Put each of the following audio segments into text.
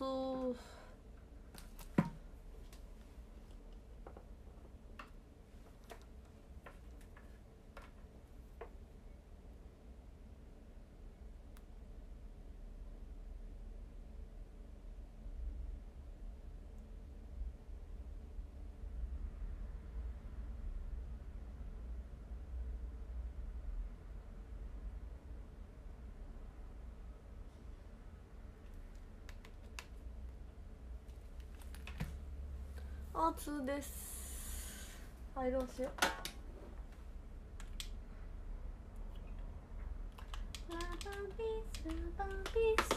おつーおつです。はいどうしよう。ワンピース。ワンピース。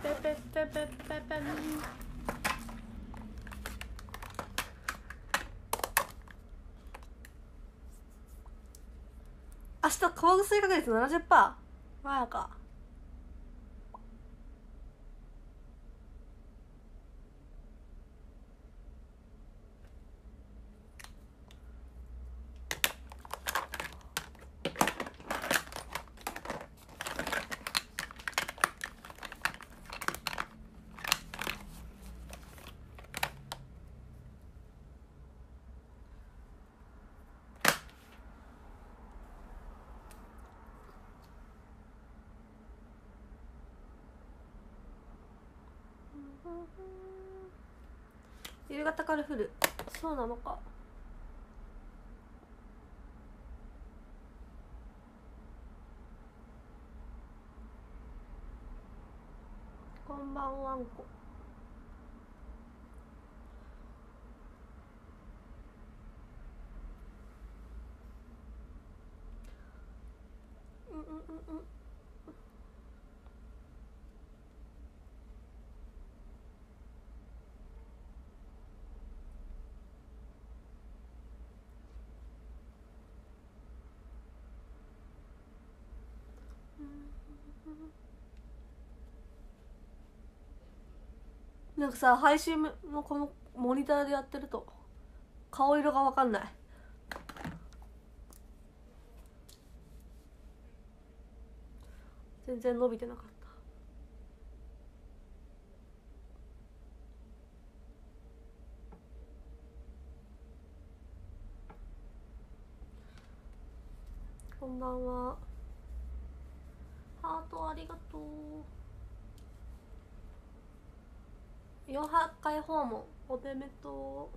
ペペペペペペン明日川薬確率70%まやか夕方から降る。そうなのか。こんばんはんこうんうんうんうんなんかさ配信のこのモニターでやってると顔色が分かんない。全然伸びてなかった。こんばんは。とう400回訪問おめでと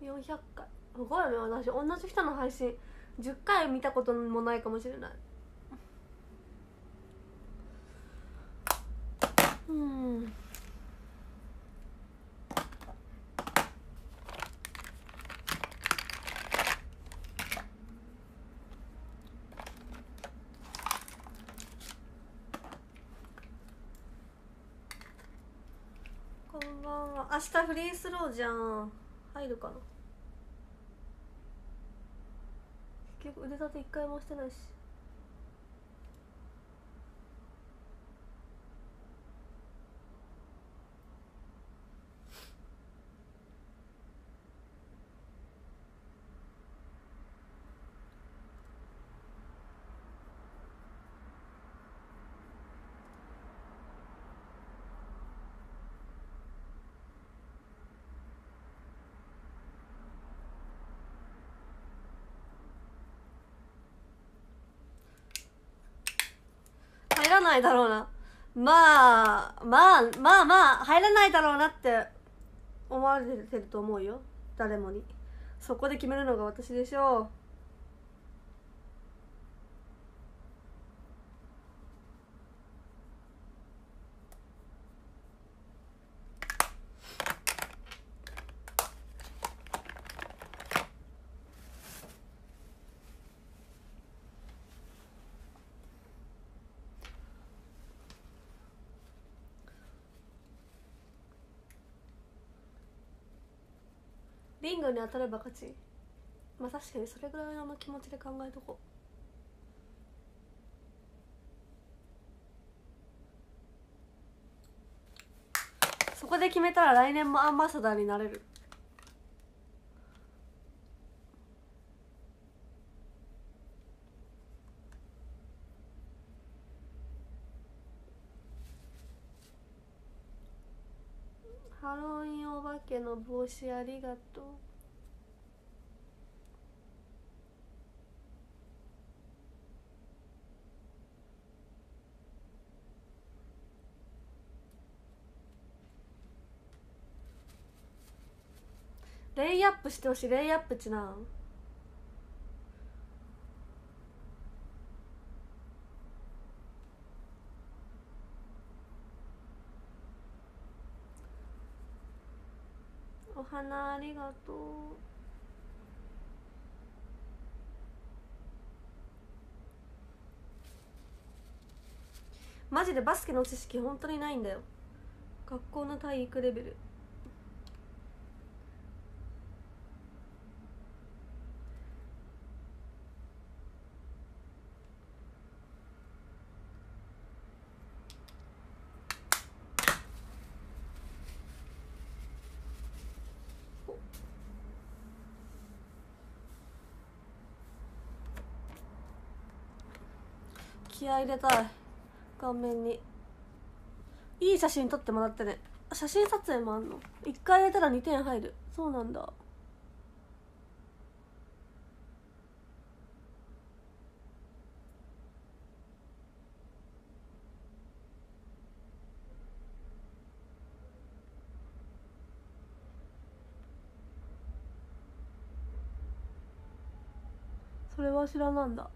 う。400回。すごいよね私。同じ人の配信。10回見たこともないかもしれない。うんこんばんは明日フリースローじゃん。入るかな。結局腕立て一回もしてないし入らないだろうな。まあまあまあまあ入らないだろうなって思われてると思うよ。誰もに。そこで決めるのが私でしょう。リングに当たれば勝ち。まあ確かにそれぐらいの気持ちで考えとこう。そこで決めたら来年もアンバサダーになれるハロウけの帽子ありがとう。レイアップしてほしい。レイアップちなん。ありがとう。マジでバスケの知識本当にないんだよ。学校の体育レベル。入れたい。顔面に。いい写真撮ってもらってね。写真撮影もあんの？1回入れたら2点入る。そうなんだ。それは知らなんだ。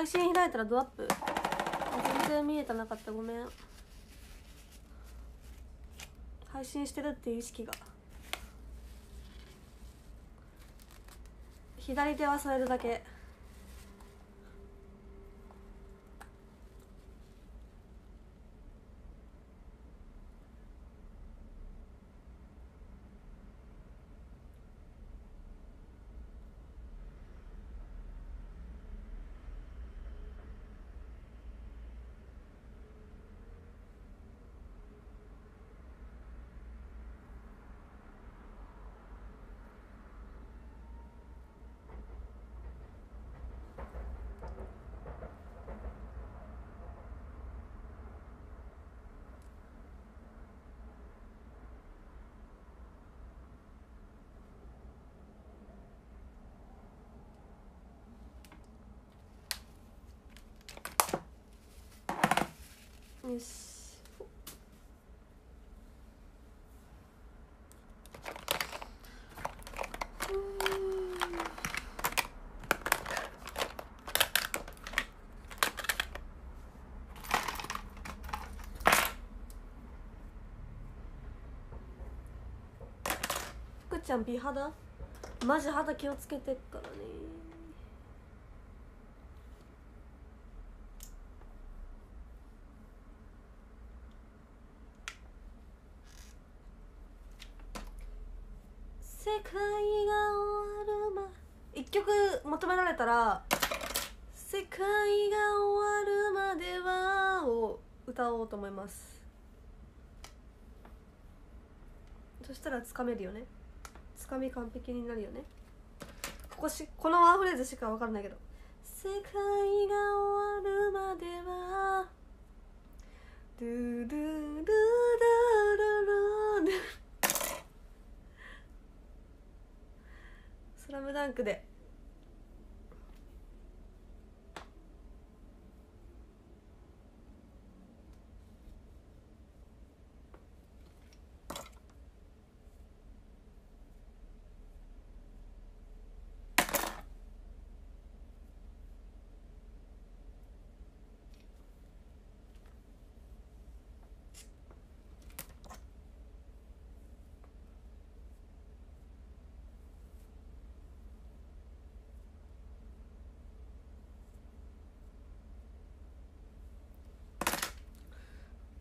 配信開いたらドアップ。全然見えてなかった。ごめん。配信してるっていう意識が。左手は添えるだけよし福ちゃん美肌？マジ肌気をつけてっからね。世界が終わるま一曲求められたら「世界が終わるまでは」を歌おうと思います。そしたらつかめるよね。つかみ完璧になるよね。ここしこのワンフレーズしか分かんないけど「世界が終わるまでは」ドゥドゥドゥドゥドゥドゥ。スラムダンクで。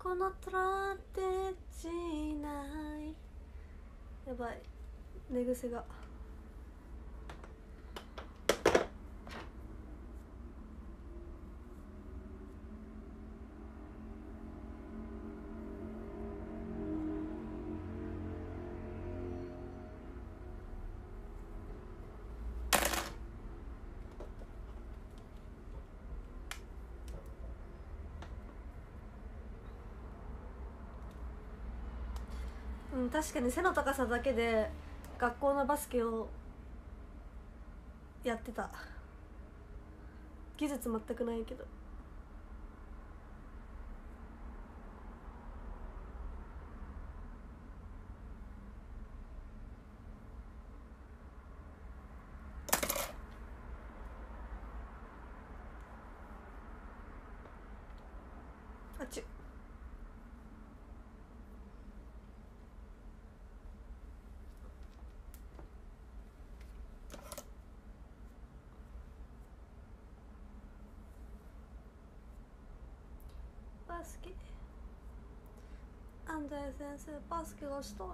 このトラテチない。やばい。寝癖が。うん確かに背の高さだけで学校のバスケをやってた。技術全くないけどあっちバスケ安西先生バスケがしたい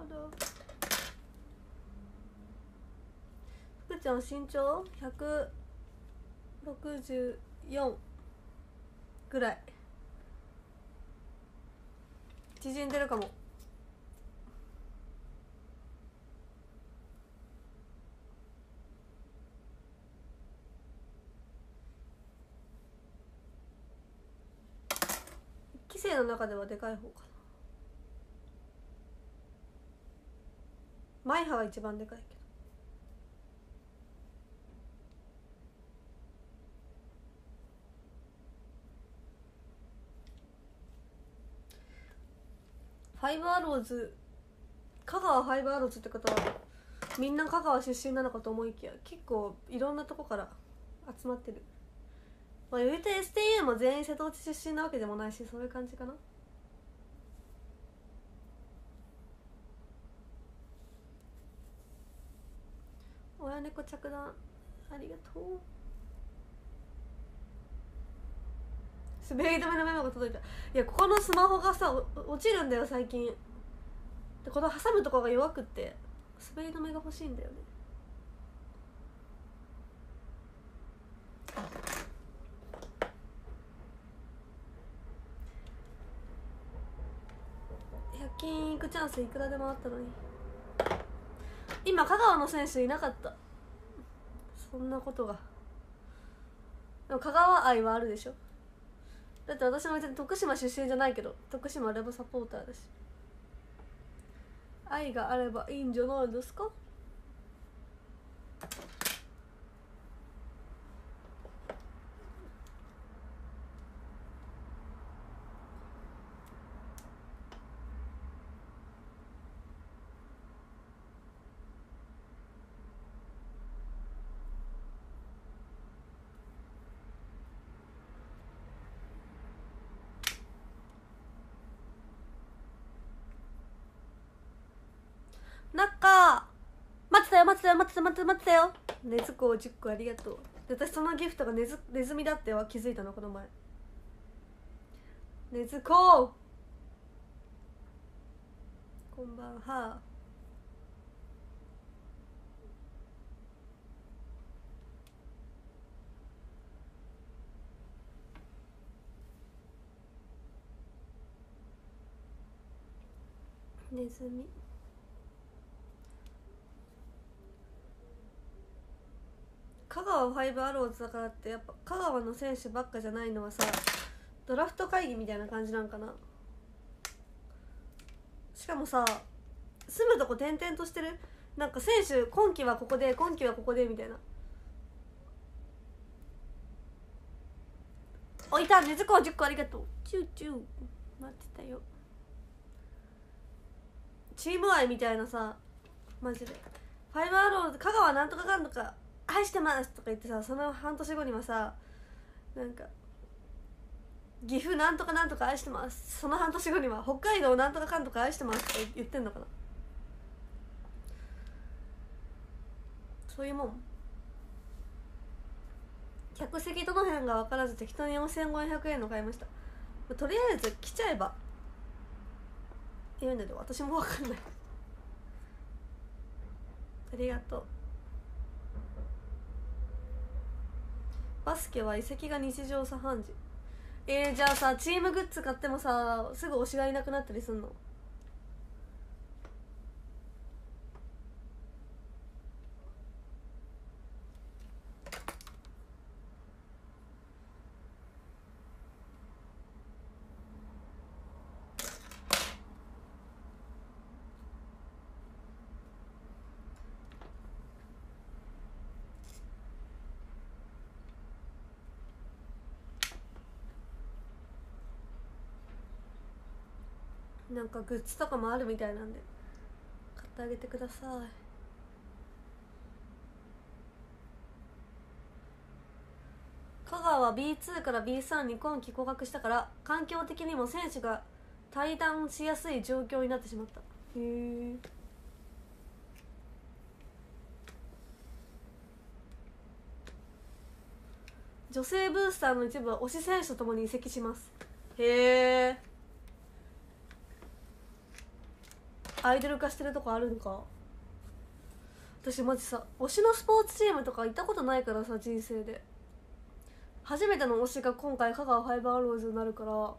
福ちゃん身長164ぐらい縮んでるかも期の中ではでかい方かな。マイハが一番でかいけど。ファイブアローズ香川ファイブアローズって方はみんな香川出身なのかと思いきや結構いろんなとこから集まってる。まあ言うて STU も全員瀬戸内出身なわけでもないしそういう感じかな。親猫着弾ありがとう。滑り止めのメモが届いた。いやここのスマホがさ落ちるんだよ最近。でこの挟むとこが弱くって滑り止めが欲しいんだよね。金行くチャンスいくらでもあったのに。今香川の選手いなかった。そんなことが。でも香川愛はあるでしょ。だって私も別に徳島出身じゃないけど徳島レボサポーターだし。愛があればいいんじゃないですか中待ってたよ待ってた待って待ってた待ってたよねずこ10個ありがとう。私そのギフトがネズネズミだっては気づいたのこの前。ねずここんばんは。ネズミ香川ファイブアローズだからってやっぱ香川の選手ばっかじゃないのはさドラフト会議みたいな感じなんかな。しかもさ住むとこ転々としてる？なんか選手今季はここで今季はここでみたいな。おいたねずこ10個ありがとう。チューチュー。待ってたよ。チーム愛みたいなさマジで。ファイブアローズ香川なんとかかんとか愛してますとか言ってさその半年後にはさなんか岐阜なんとかなんとか愛してます。その半年後には北海道なんとかかんとか愛してますとか言ってんのかな。そういうもん。客席どの辺が分からず適当に4500円の買いました。とりあえず来ちゃえば言うんだけど私も分かんない。ありがとう。バスケは移籍が日常茶飯事。えー、じゃあさチームグッズ買ってもさすぐ推しがいなくなったりすんの？なんかグッズとかもあるみたいなんで買ってあげてください。香川は B2 から B3 に今季降格したから環境的にも選手が対談しやすい状況になってしまった。へえ女性ブースターの一部は推し選手とともに移籍します。へえアイドル化してるとこあるんか。私マジさ推しのスポーツチームとか行ったことないからさ人生で。初めての推しが今回香川ファイバーローズになるからちょ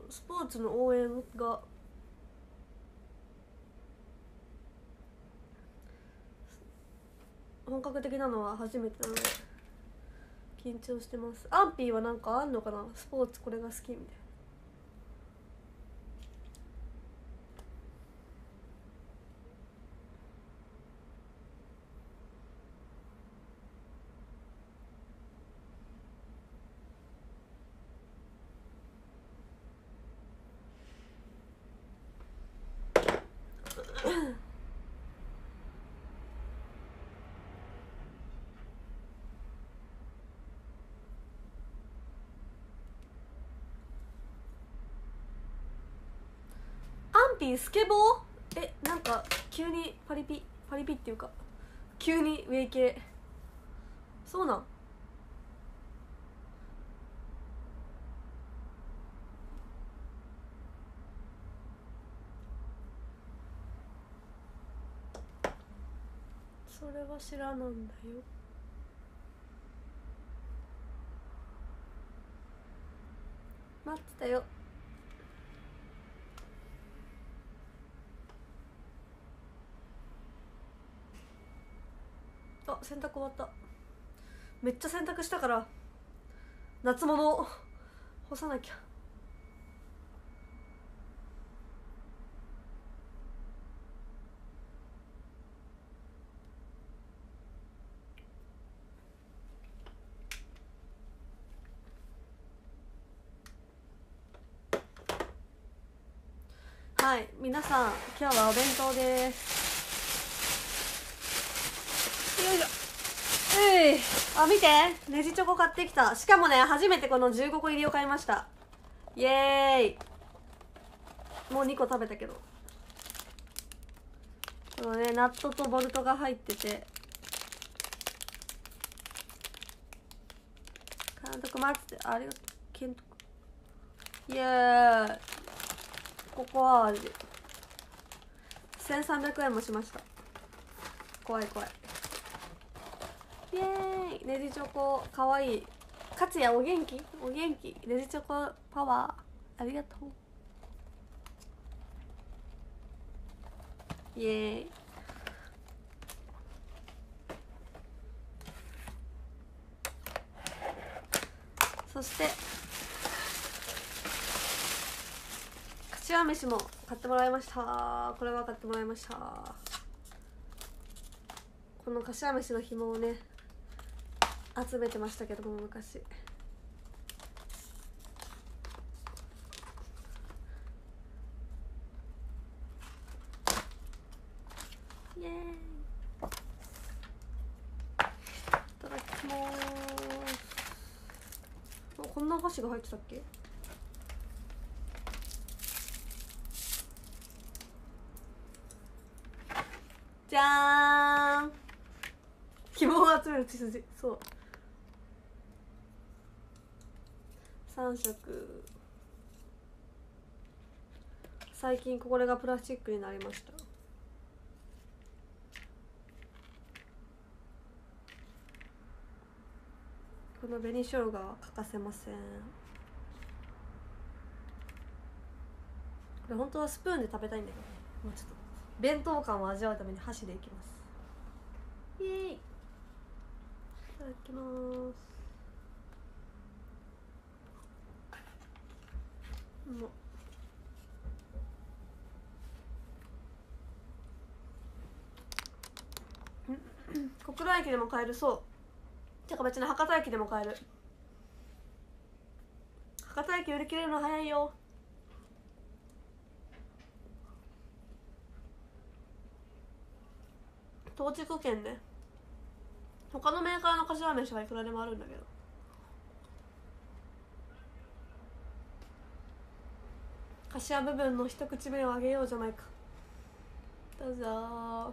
っとスポーツの応援が本格的なのは初めてなので緊張してます。アンピーはなんかあんのかな？スポーツこれが好きみたいな。アンスケボー？えなんか急にパリピ？パリピっていうか急にウェイ系。そうなん。それは知らなんだよ。待ってたよ。あ洗濯終わった。めっちゃ洗濯したから夏物を干さなきゃ。はい皆さん今日はお弁当です。よいしょ。えい。あ見て。ネジチョコ買ってきた。しかもね初めてこの15個入りを買いました。イエーイ。もう2個食べたけど。このねナットとボルトが入ってて。監督待って。てありがとう。監督イエーイ。ここはあれで。1300円もしました。怖い怖い。イエーイ。ネジチョコかわいい。勝也お元気？お元気。ネジチョコパワー。ありがとう。イエーイ。そして柏飯も買ってもらいました。これは買ってもらいました。この柏飯の紐をね集めてましたけども昔。イエーイ。いただきます。こんな箸が入ってたっけ？じゃーん。紐を集める血筋。そう。3色。最近これがプラスチックになりました。この紅生姜は欠かせません。これ本当はスプーンで食べたいんだけどね。もうちょっと弁当感を味わうために箸でいきます。イエーイ。いただきます。も小倉駅でも買えるそう。てか別に博多駅でも買える。博多駅売り切れるの早いよ。東筑県ね他のメーカーの柏飯はいくらでもあるんだけど。頭部分の一口目をあげようじゃないか。どうぞ。あ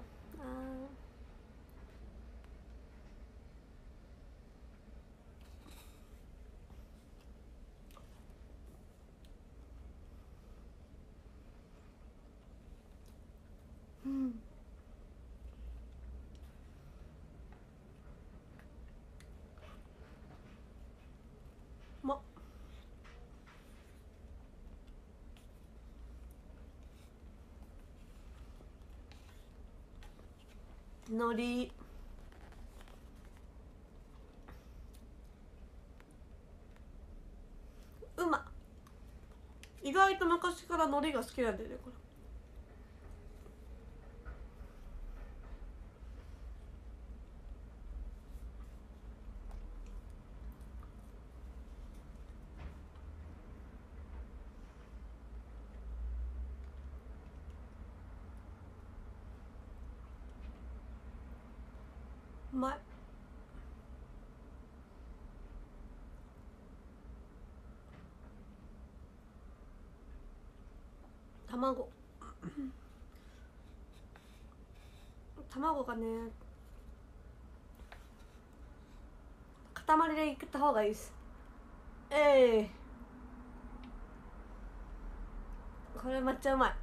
うんまのりうま意外と昔から海苔が好きなんだよねこれうまい卵。卵がね塊でいった方がいいです。ええこれめっちゃうまい。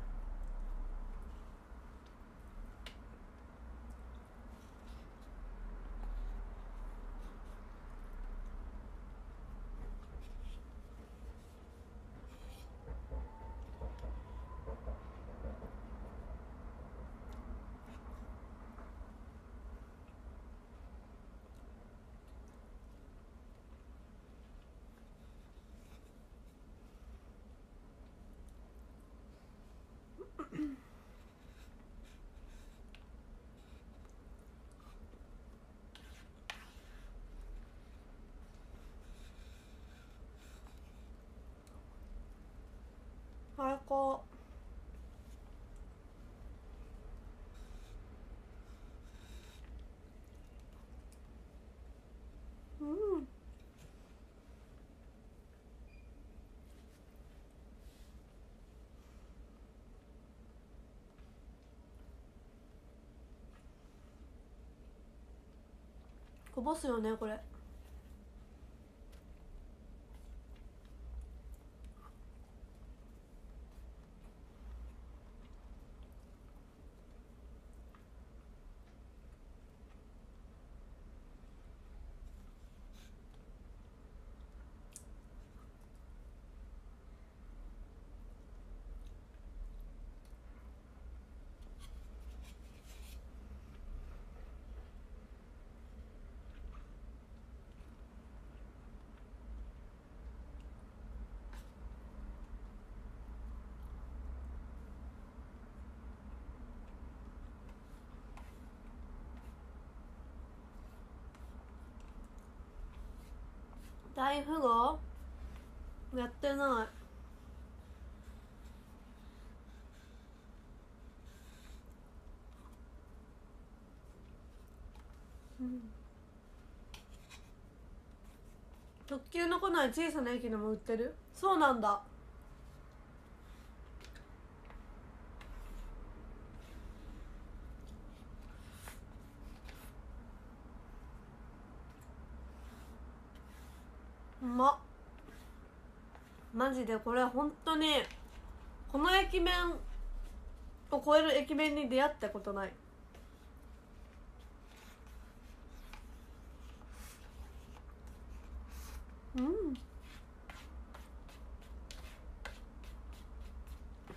最高うんこぼすよねこれ。大富豪？やってない。うん。特急の来ない小さな駅でも売ってる？そうなんだうまっマジでこれ本当にこの駅弁を超える駅弁に出会ったことない。うん。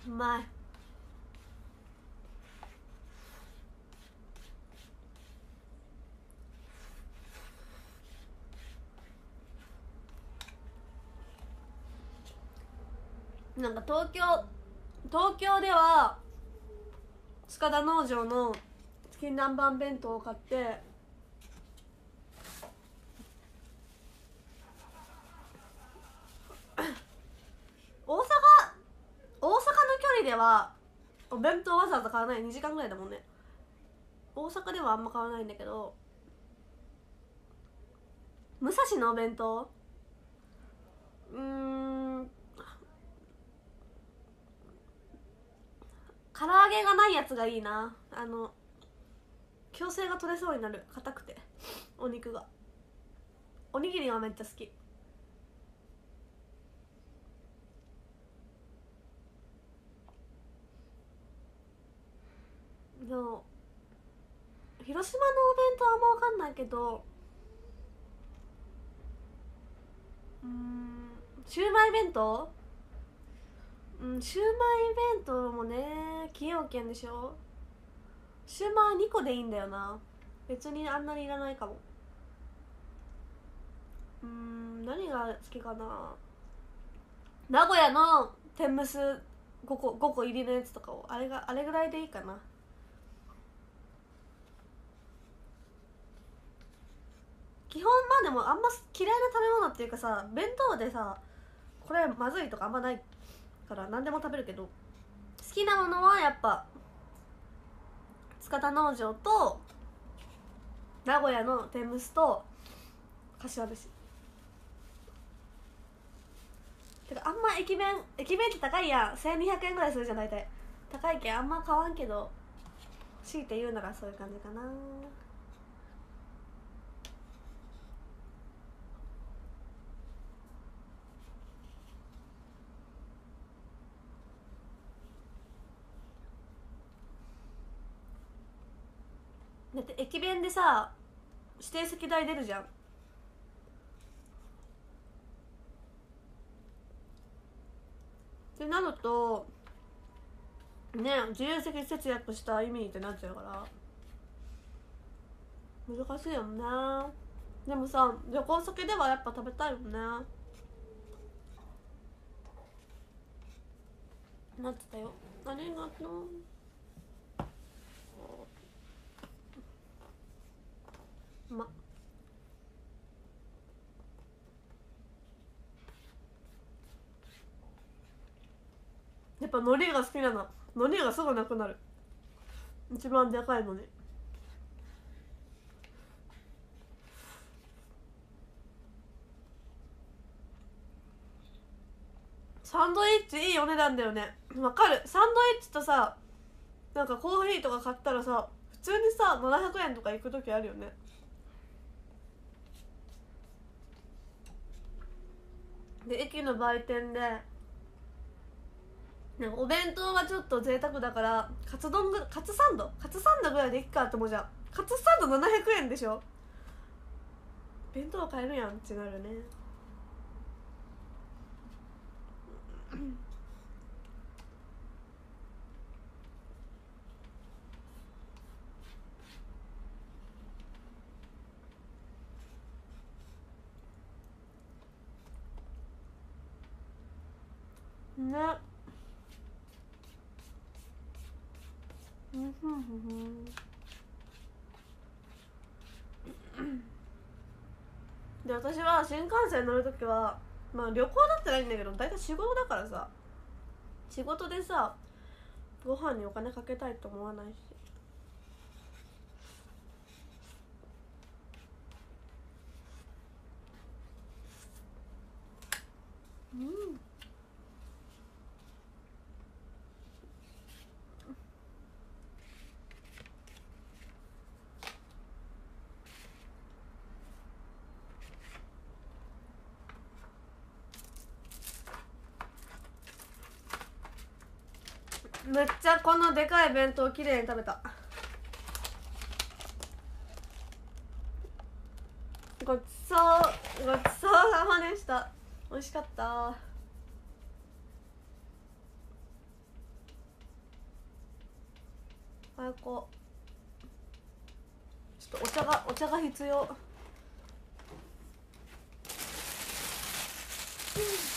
うまい。なんか東京東京では塚田農場のチキン南蛮弁当を買って大阪大阪の距離ではお弁当わざわざ買わない。2時間ぐらいだもんね。大阪ではあんま買わないんだけど武蔵のお弁当。うん。唐揚げがないやつがいいな。あの矯正が取れそうになる。硬くて。お肉が。おにぎりはめっちゃ好き。でも広島のお弁当はあんま分かんないけどうんシューマイ弁当？うんシューマイ弁当もね崎陽軒でしょ？シューマイ2個でいいんだよな。別にあんなにいらないかも。うん何が好きかな？名古屋の天むす5個 ,5 個入りのやつとかをあれがあれぐらいでいいかな。基本まあでもあんま嫌いな食べ物っていうかさ弁当でさこれまずいとかあんまないから何でも食べるけど好きなものはやっぱ塚田農場と名古屋の天むすと柏節。てかあんま駅弁駅弁って高いやん。1200円ぐらいするじゃん大体。高いけんあんま買わんけど強いて言うならそういう感じかな。だって駅弁でさ指定席代出るじゃん。ってなるとね自由席節約した意味ってなっちゃうから難しいよね。でもさ旅行先ではやっぱ食べたいよね。なってたよ。ありがとう。ま。やっぱ海苔が好きなの。海苔がすぐなくなる。一番でかいのに。サンドイッチいいお値段だよね。わかる。サンドイッチとさなんかコーヒーとか買ったらさ普通にさ700円とか行く時あるよね。で駅の売店でなんかお弁当はちょっと贅沢だからカツ丼ぐカツサンド？カツサンドぐらいでいっかって思うじゃん。カツサンド700円でしょ？弁当買えるやんってなるね。ねうん。ふんふんふんで私は新幹線乗る時はまあ旅行だってないんだけど大体仕事だからさ。仕事でさご飯にお金かけたいと思わないし。うん。っちゃこのでかい弁当きれいに食べた。ごちそうごちそうさまでした。美味しかった。最高ちょっとお茶がお茶が必要。歯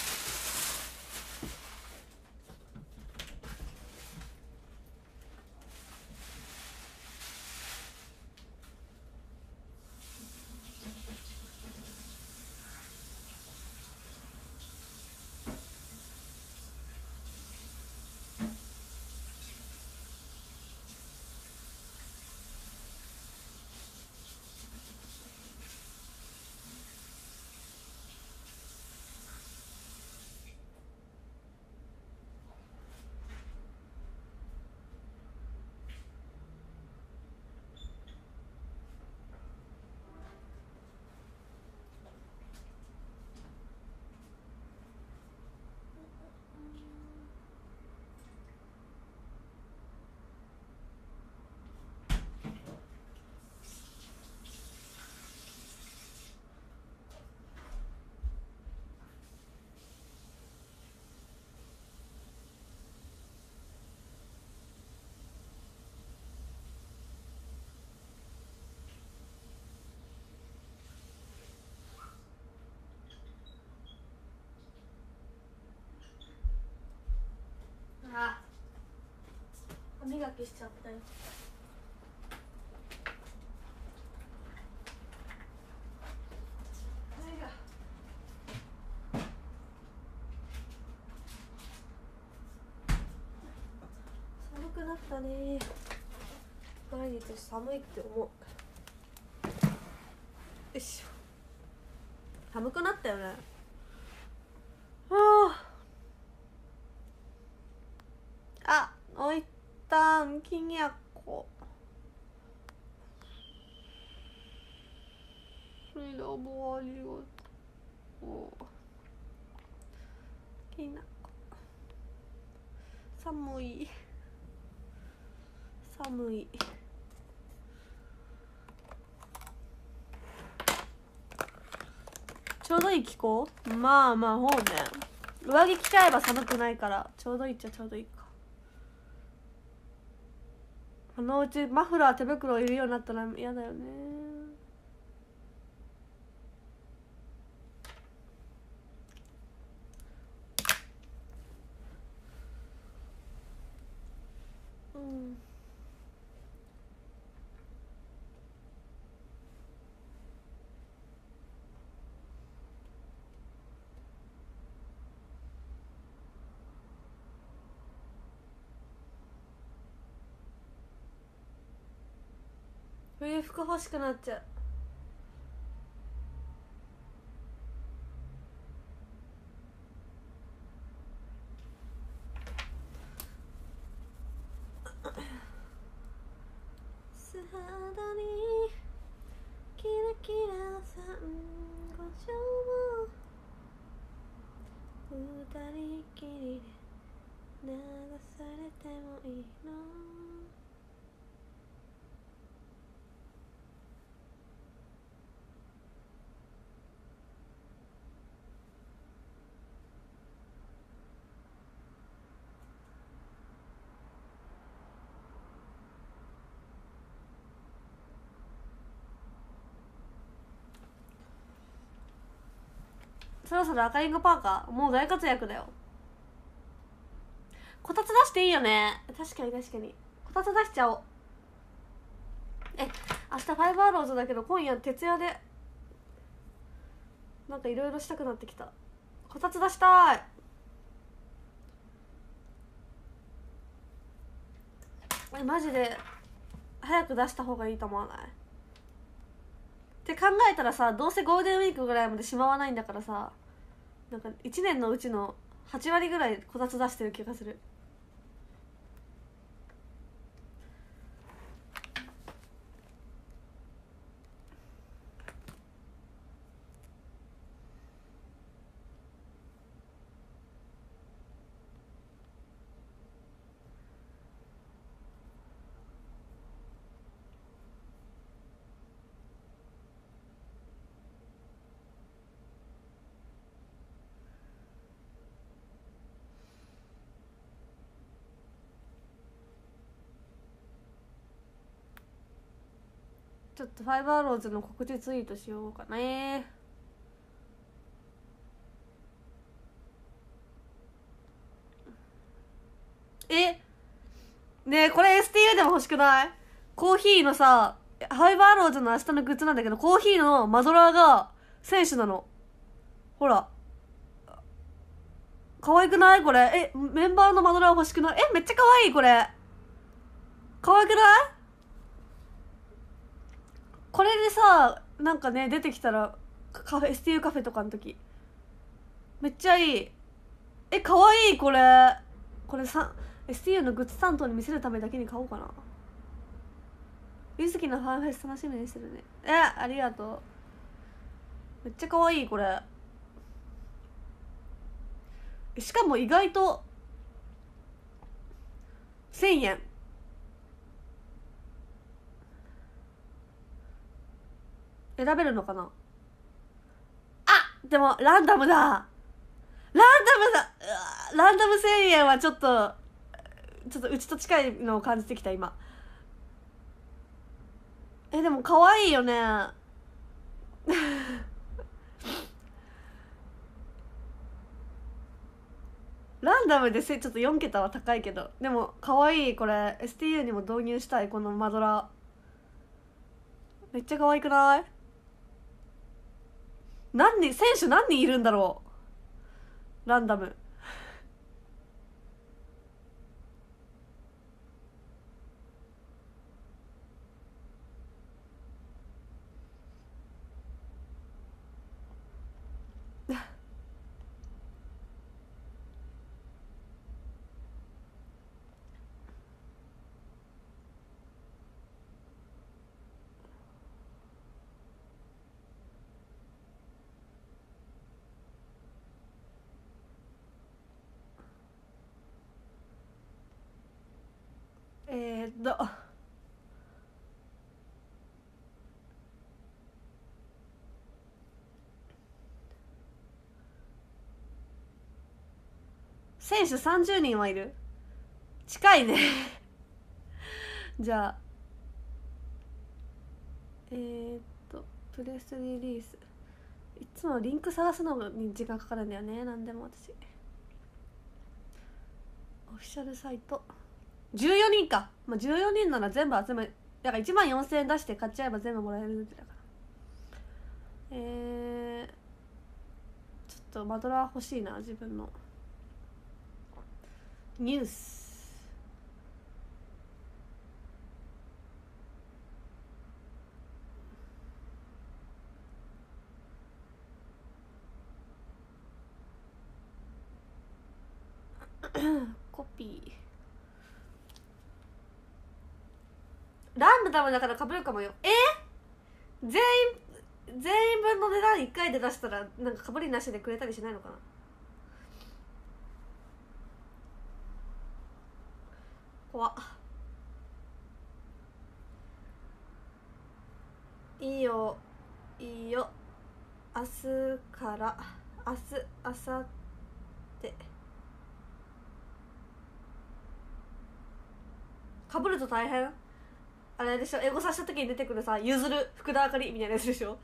磨きしちゃったよ。寒くなったね。毎日寒いって思う。よいしょ。寒くなったよねはああおいったんきにゃこ。どうもありがとう。きなこ。寒い。寒い。ちょうどいい気候？まあまあほうね。上着着ちゃえば寒くないからちょうどいいっちゃちょうどいいか。このうちマフラー手袋いるようになったら嫌だよねうん冬服欲しくなっちゃう素肌にキラキラサンゴ礁を二人きりで流されてもいいのそろそろ赤リンゴパーカーもう大活躍だよ。こたつ出していいよね。確かに確かに。こたつ出しちゃおう。え明日ファイブアローズだけど今夜徹夜で。なんかいろいろしたくなってきた。こたつ出したい。えマジで早く出した方がいいと思わない？って考えたらさどうせゴールデンウィークぐらいまでしまわないんだからさなんか1年のうちの8割ぐらいこたつ出してる気がする。ファイバーローズの告知ツイートしようかね。え？ねえこれ STU でも欲しくない？コーヒーのさファイバーローズの明日のグッズなんだけどコーヒーのマドラーが選手なの。ほら。可愛くない？これ。えメンバーのマドラー欲しくない？えめっちゃ可愛いこれ。可愛くない？これでさなんかね出てきたらカフェ STU カフェとかの時。めっちゃいい。え可愛いいこれ。これさ STU のグッズ担当に見せるためだけに買おうかな。ゆずきのファンフェス楽しみにしてるね。えありがとう。めっちゃ可愛いこれ。しかも意外と1000円。選べるのかな？あでもランダムだ。ランダムだ。ランダム1000円はちょっとちょっとうちと近いのを感じてきた今。えでも可愛いよね。ランダムでちょっと4桁は高いけど。でも可愛いこれ。STU にも導入したいこのマドラー。めっちゃ可愛くない？何人選手何人いるんだろう。ランダムえー、っと選手30人はいる。近いね。じゃあえー、っとプレスリリース。いつもリンク探すのに時間かかるんだよね。何でも私。オフィシャルサイト。14人か、まあ、14人なら全部集めだから1万4000円出して買っちゃえば全部もらえるってだから。えー、ちょっとマドラー欲しいな自分の。ニュース。コピー。ランダムだからかぶるかもよ。え？全員全員分の値段1回で出したらなんかかぶりなしでくれたりしないのかな？怖いいよ。いいよ。明日から。明日明後日。かぶると大変？あれでしょ？エゴさした時に出てくるさ譲る福田あかり？みたいなやつでしょ？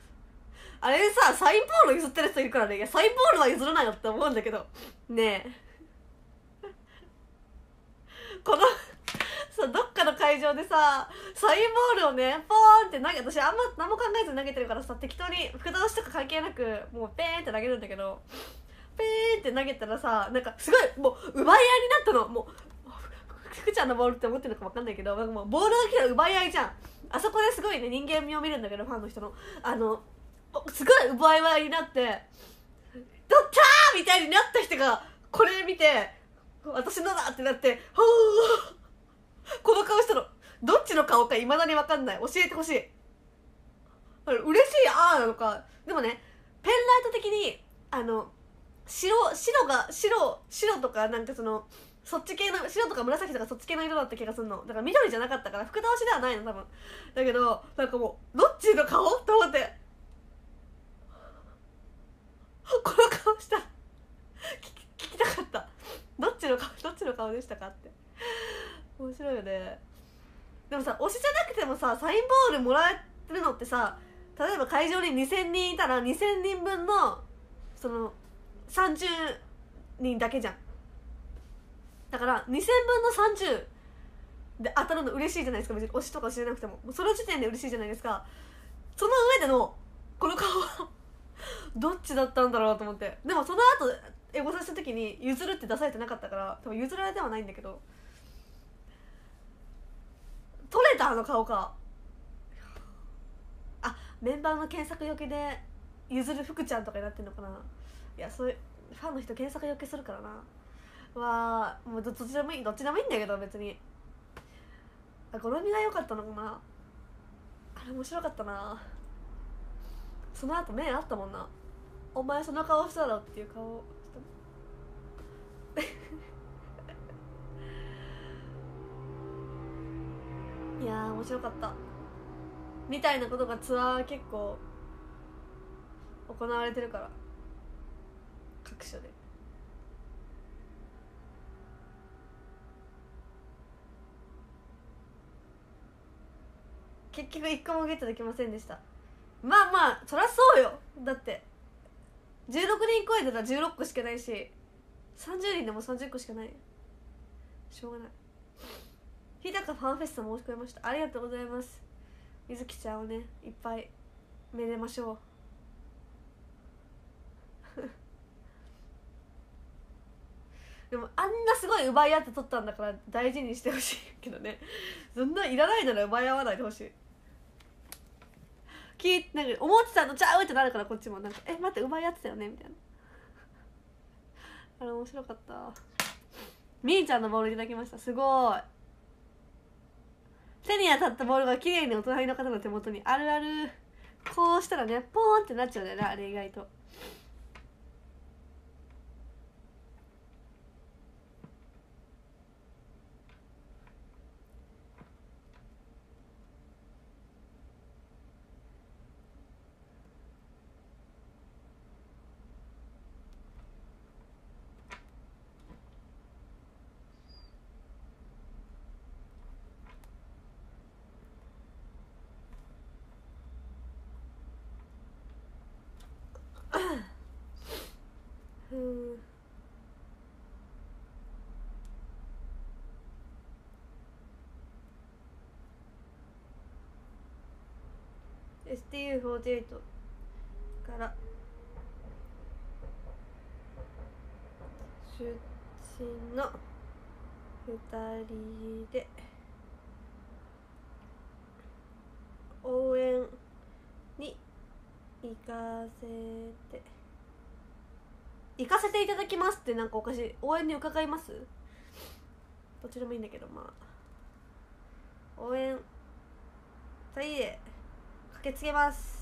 あれさサインボール譲ってる人いるからね。いやサインボールは譲らないよって思うんだけど。ねえ。このさどっかの会場でさサインボールをねポーンって投げ私あんま何も考えず投げてるからさ適当に福田しとか関係なくもうペーンって投げるんだけどペーンって投げたらさなんかすごいもう奪い合いになったのもう福ちゃんのボールって思ってるのか分かんないけどなんかもうボールが来たら奪い合いじゃんあそこですごいね人間味を見るんだけどファンの人のあのすごい奪い合いになって「どったー!」みたいになった人がこれ見て私のだってなって「ほーこの顔したのどっちの顔かいまだに分かんない。教えてほしい。嬉しいああなのか。でもねペンライト的にあの白白が白白とかなんかそのそっち系の白とか紫とかそっち系の色だった気がするの。だから緑じゃなかったから福倒しではないの多分。だけどなんかもうどっちの顔と思って。この顔した。聞き聞きたかった。どっちの顔どっちの顔でしたかって。面白いよね。でもさ推しじゃなくてもさサインボールもらえるのってさ例えば会場に2,000人いたら2,000人分のその30人だけじゃん。だから2000分の30で当たるの嬉しいじゃないですか。別に推しとか知らなくても。その時点で嬉しいじゃないですか。その上でのこの顔はどっちだったんだろうと思って。でもその後エゴさせた時に譲るって出されてなかったから多分譲られてはないんだけど。取れたあの顔か。あメンバーの検索よけで譲る福ちゃんとかになってんのかな。いやそういうファンの人検索よけするからな。はもうどっちでもいいどっちでもいいんだけど別に。あ好みが良かったのかな。あれ面白かったな。その後目あったもんな。お前その顔したろっていう顔。いや面白かった。みたいなことがツアー結構行われてるから。各所で。結局1個もゲットできませんでした。まあまあそりゃそうよ。だって16人超えてたら16個しかないし30人でも30個しかない。しょうがない。日高ファンフェスタ申し込みました。ありがとうございます。みずきちゃんをねいっぱいめでましょう。でもあんなすごい奪い合って取ったんだから大事にしてほしいけどね。そんないらないなら奪い合わないでほしい。きなんか思ってたのちゃうってなるからこっちも。なんか「え待って奪い合ってたよね」みたいな。あれ面白かった。みーちゃんのボールいただきました。すごい。手に当たったボールが綺麗にお隣の方の手元にあるある。こうしたらねポーンってなっちゃうんだよねあれ意外とうん「STU48 から出身の2人で応援に行かせて行かせていただきますってなんかおかしい。応援に伺います？どちでもいいんだけどまあ。応援2人で受け付けます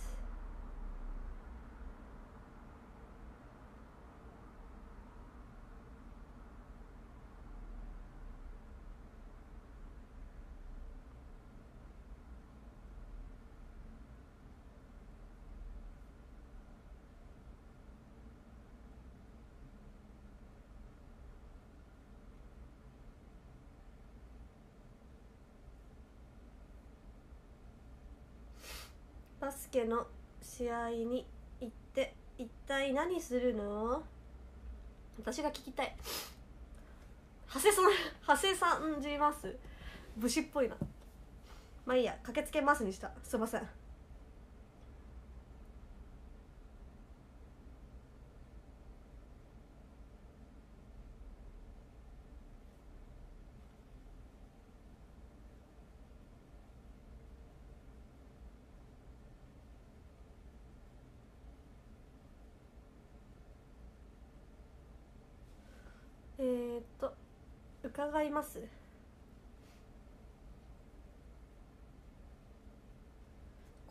バスケの試合に行って一体何するの？私が聞きたい。長谷さん 長谷さんじます。武士っぽいな。まあいいや。駆けつけますにした。すいませんえー、っと伺います？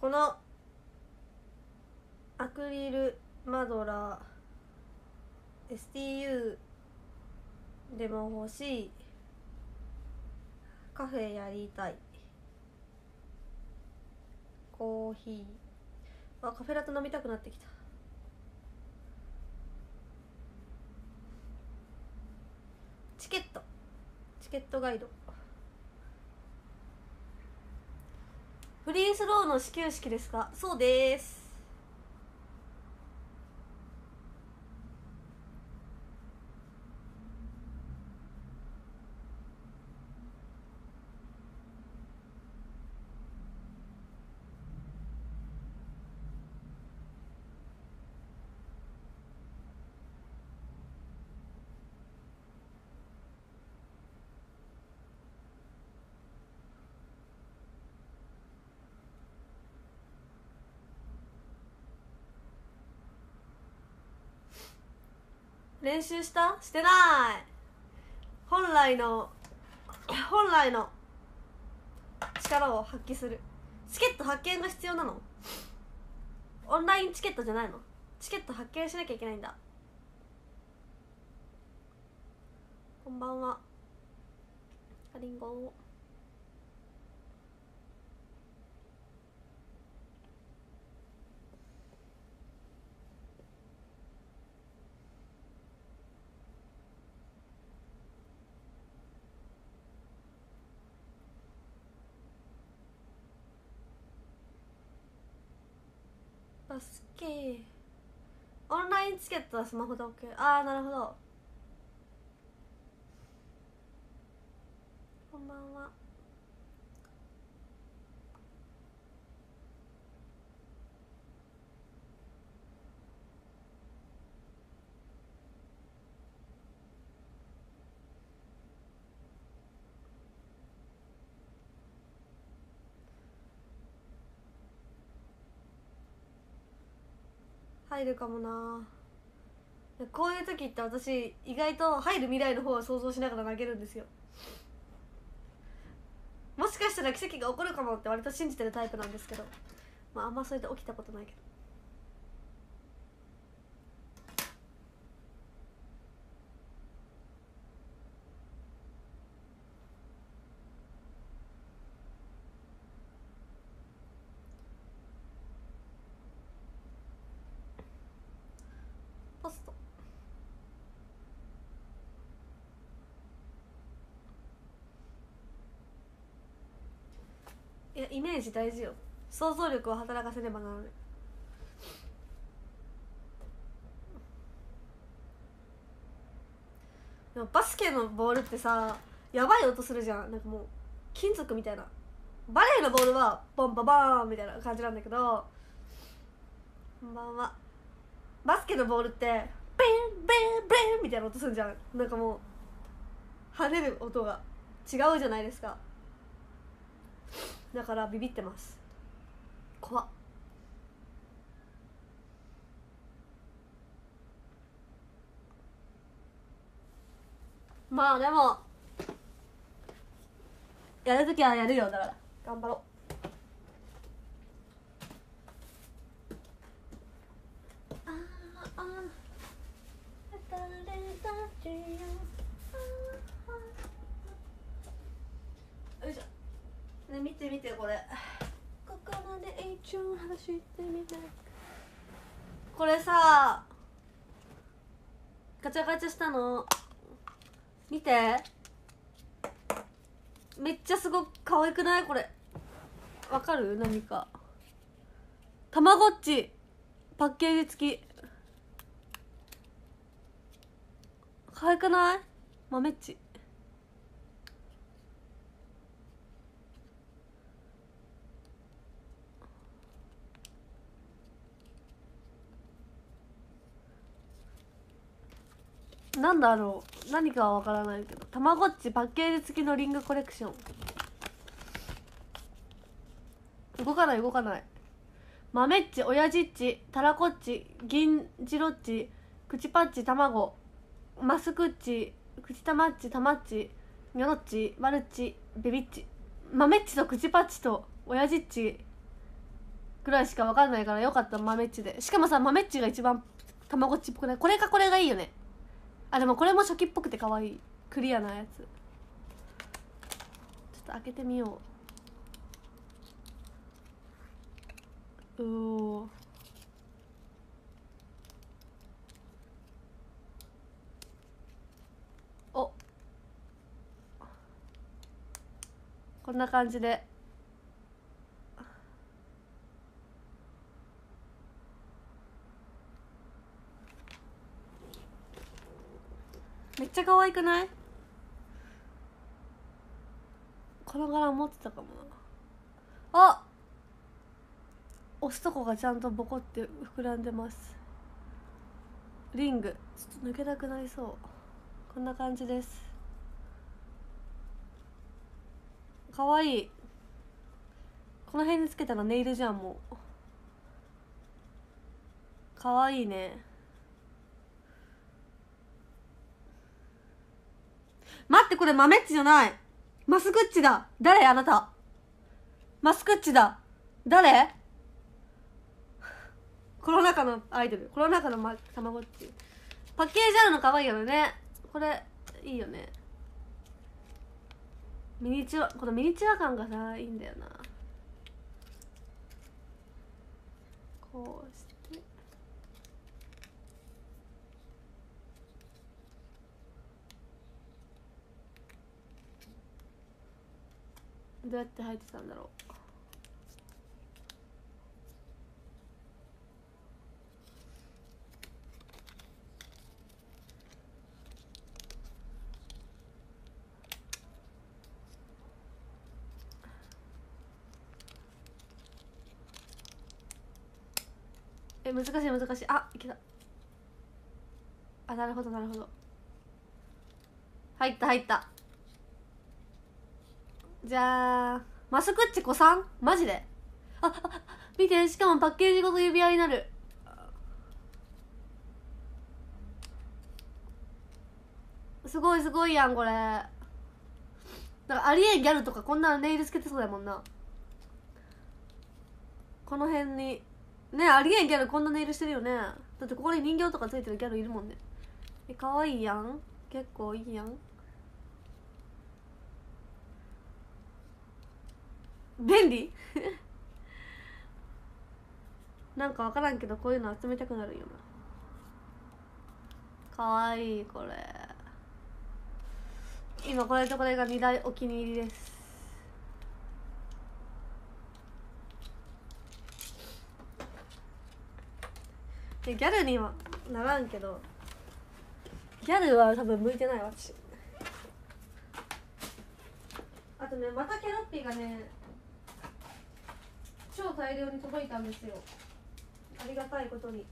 このアクリルマドラー STU でも欲しい。カフェやりたい。コーヒー。あカフェラテ飲みたくなってきたチケットチケットガイド。フリースローの始球式ですか？そうです。練習した？してない。本来の本来の力を発揮する。チケット発見が必要なの？オンラインチケットじゃないの？チケット発見しなきゃいけないんだ。こんばんは。かりんご好きオンラインチケットはスマホで OK ああなるほど。こんばんは。入るかもな。こういう時って私意外と入る未来の方を想像しながら投げるんですよ。もしかしたら奇跡が起こるかもって割と信じてるタイプなんですけど。まああんまそれで起きたことないけど。ージ大事よ。想像力を働かせねばならない。でもバスケのボールってさやばい音するじゃん。なんかもう金属みたいな。バレーのボールはボンババーンみたいな感じなんだけどこんばんは。バスケのボールってベンベンベンみたいな音するじゃん。なんかもう跳ねる音が違うじゃないですか。だからビビってます。怖っ。まあでもやるときはやるよだから。頑張ろう。ああ誰たちよよいしょね見て見てこれ。ここまで一応話してみたこれさガチャガチャしたの。見て。めっちゃすごく可愛くない？これ。わかる？何か。たまごっち。パッケージ付き。可愛くない？豆っちなんだろう。何かはわからないけど。たまごっちパッケージ付きのリングコレクション。動かない動かない。豆っち親父っちたらこっち銀次郎っち口パッチ卵マスクっち口たまっちたまっちニョロっちマルっちベビっち。豆っちと口パッチと親父っちぐらいしかわかんないからよかった豆っちで。しかもさ豆っちが一番たまごっちっぽくない？これかこれがいいよね。あでもこれも初期っぽくて可愛い。クリアなやつ。ちょっと開けてみよう。うおー。お。こんな感じで。っちゃ可愛くない？この柄持ってたかもな。あ押すとこがちゃんとボコって膨らんでます。リング。ちょっと抜けなくなりそう。こんな感じです。かわい。いこの辺につけたらネイルじゃんも。うかわいいね。待ってこれ豆っちじゃない。マスクッチだ。誰？あなた。マスクッチだ。誰？この中のアイドル。この中の、ま、たまごっち。パッケージあるの可愛いよね。これいいよね。ミニチュアこのミニチュア感がさいいんだよな。こうして。どうやって入ってたんだろう。え難しい難しい。あいけた。あなるほどなるほど。入った入った。じゃあマスクッチ子さん？マジで？ああ見てしかもパッケージごと指輪になる。すごいすごいやんこれ。だかありえんギャルとかこんなネイルつけてそうやもんな。この辺に。ねありえんギャルこんなネイルしてるよね。だってここに人形とかついてるギャルいるもんね。えかわいいやん？結構いいやん？便利？なんか分からんけどこういうの集めたくなるよな。かわいいこれ。今これとこれが2大お気に入りです。でギャルにはならんけどギャルは多分向いてない私。あとねまたケロッピーがね超大量に届いたんですよ。ありがたいことに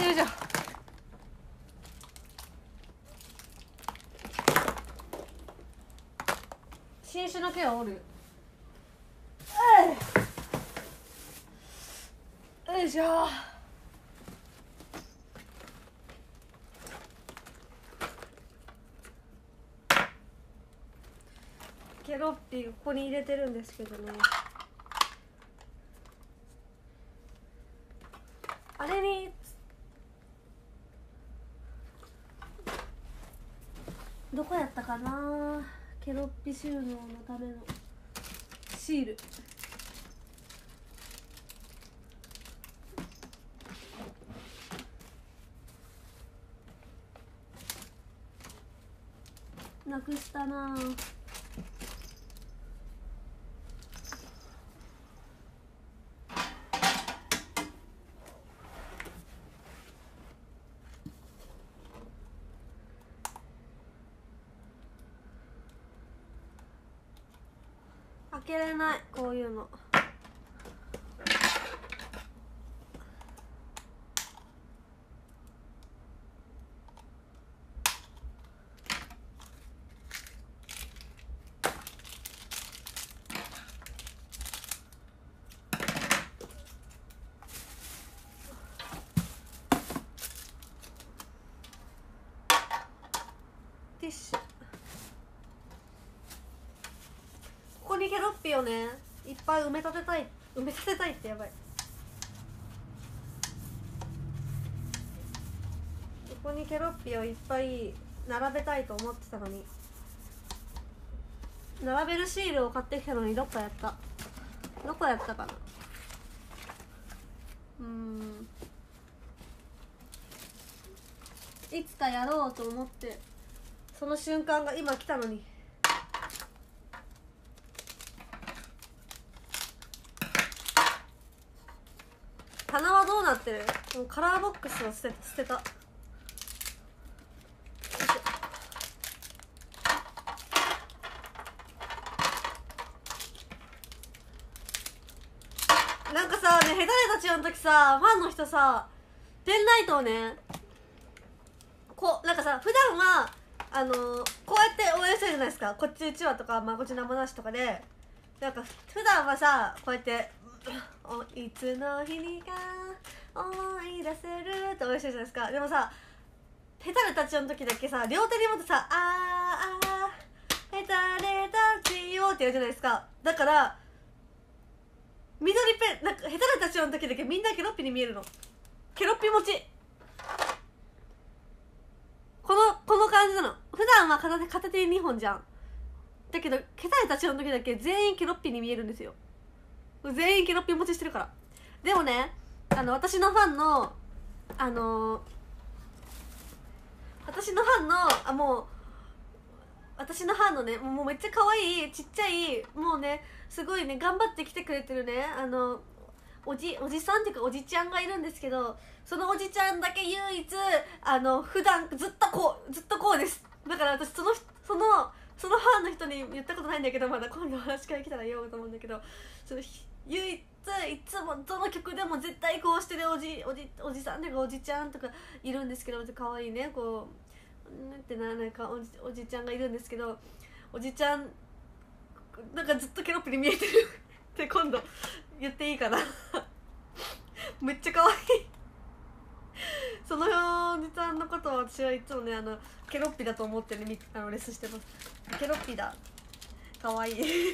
よいしょ新種の毛はおる？よいしょ。ケロッピーここに入れてるんですけどねあれにどこやったかなケロッピ収納のためのシール。なくしたな開けれないこういうのティッシュここにケロッピをねいっぱい埋め立てたい。埋め立てたい。ってやばい。ここにケロッピをいっぱい並べたいと思ってたのに。並べるシールを買ってきたのにどっかやった。どこやったかな。うん。いつかやろうと思ってその瞬間が今来たのに棚はどうなもカラーボックスを捨て捨てた。なんかさねヘタレたちの時さファンの人さペンライトをねこうなんかさ普段はあのーこうやって応援してるじゃないですか。こっちうちわとかまあこっち生なしとかで。なんか普段はさこうやって「いつの日にか思い出せる」って応援してるじゃないですか。でもさヘタレたちの時だけさ両手に持ってさ「あーあーヘタレたちよ」ってやるじゃないですか。だから緑ペンなんかヘタレたちの時だけみんなケロッピに見えるの。ケロッピ持ち。このこの感じなの。普段は片手片手に2本じゃん。だけどヘタレたちの時だけ全員ケロッピに見えるんですよ。全員ケロッピ持ちしてるから。でもねあの私のファンのあのー私の班のあもう私の班のねもうめっちゃ可愛いちっちゃいもうねすごいね頑張って来てくれてるねあのおじおじさんっていうかおじちゃんがいるんですけどそのおじちゃんだけ唯一あの普段ずっとこうずっとこうです。だから私そのそのその班の人に言ったことないんだけどまだ今度話し会来たら言おうと思うんだけどその唯一いつもどの曲でも絶対こうしてるおじおじおじさんとかおじちゃんとかいるんですけど可愛いねこうなんてななんかおじおじちゃんがいるんですけどおじちゃんなんかずっとケロッピに見えてる。って今度言っていいかな。めっちゃ可愛い。そのおじさんのことは私はいつもねあのケロッピだと思ってねみあのレスしてます。ケロッピだ。可愛い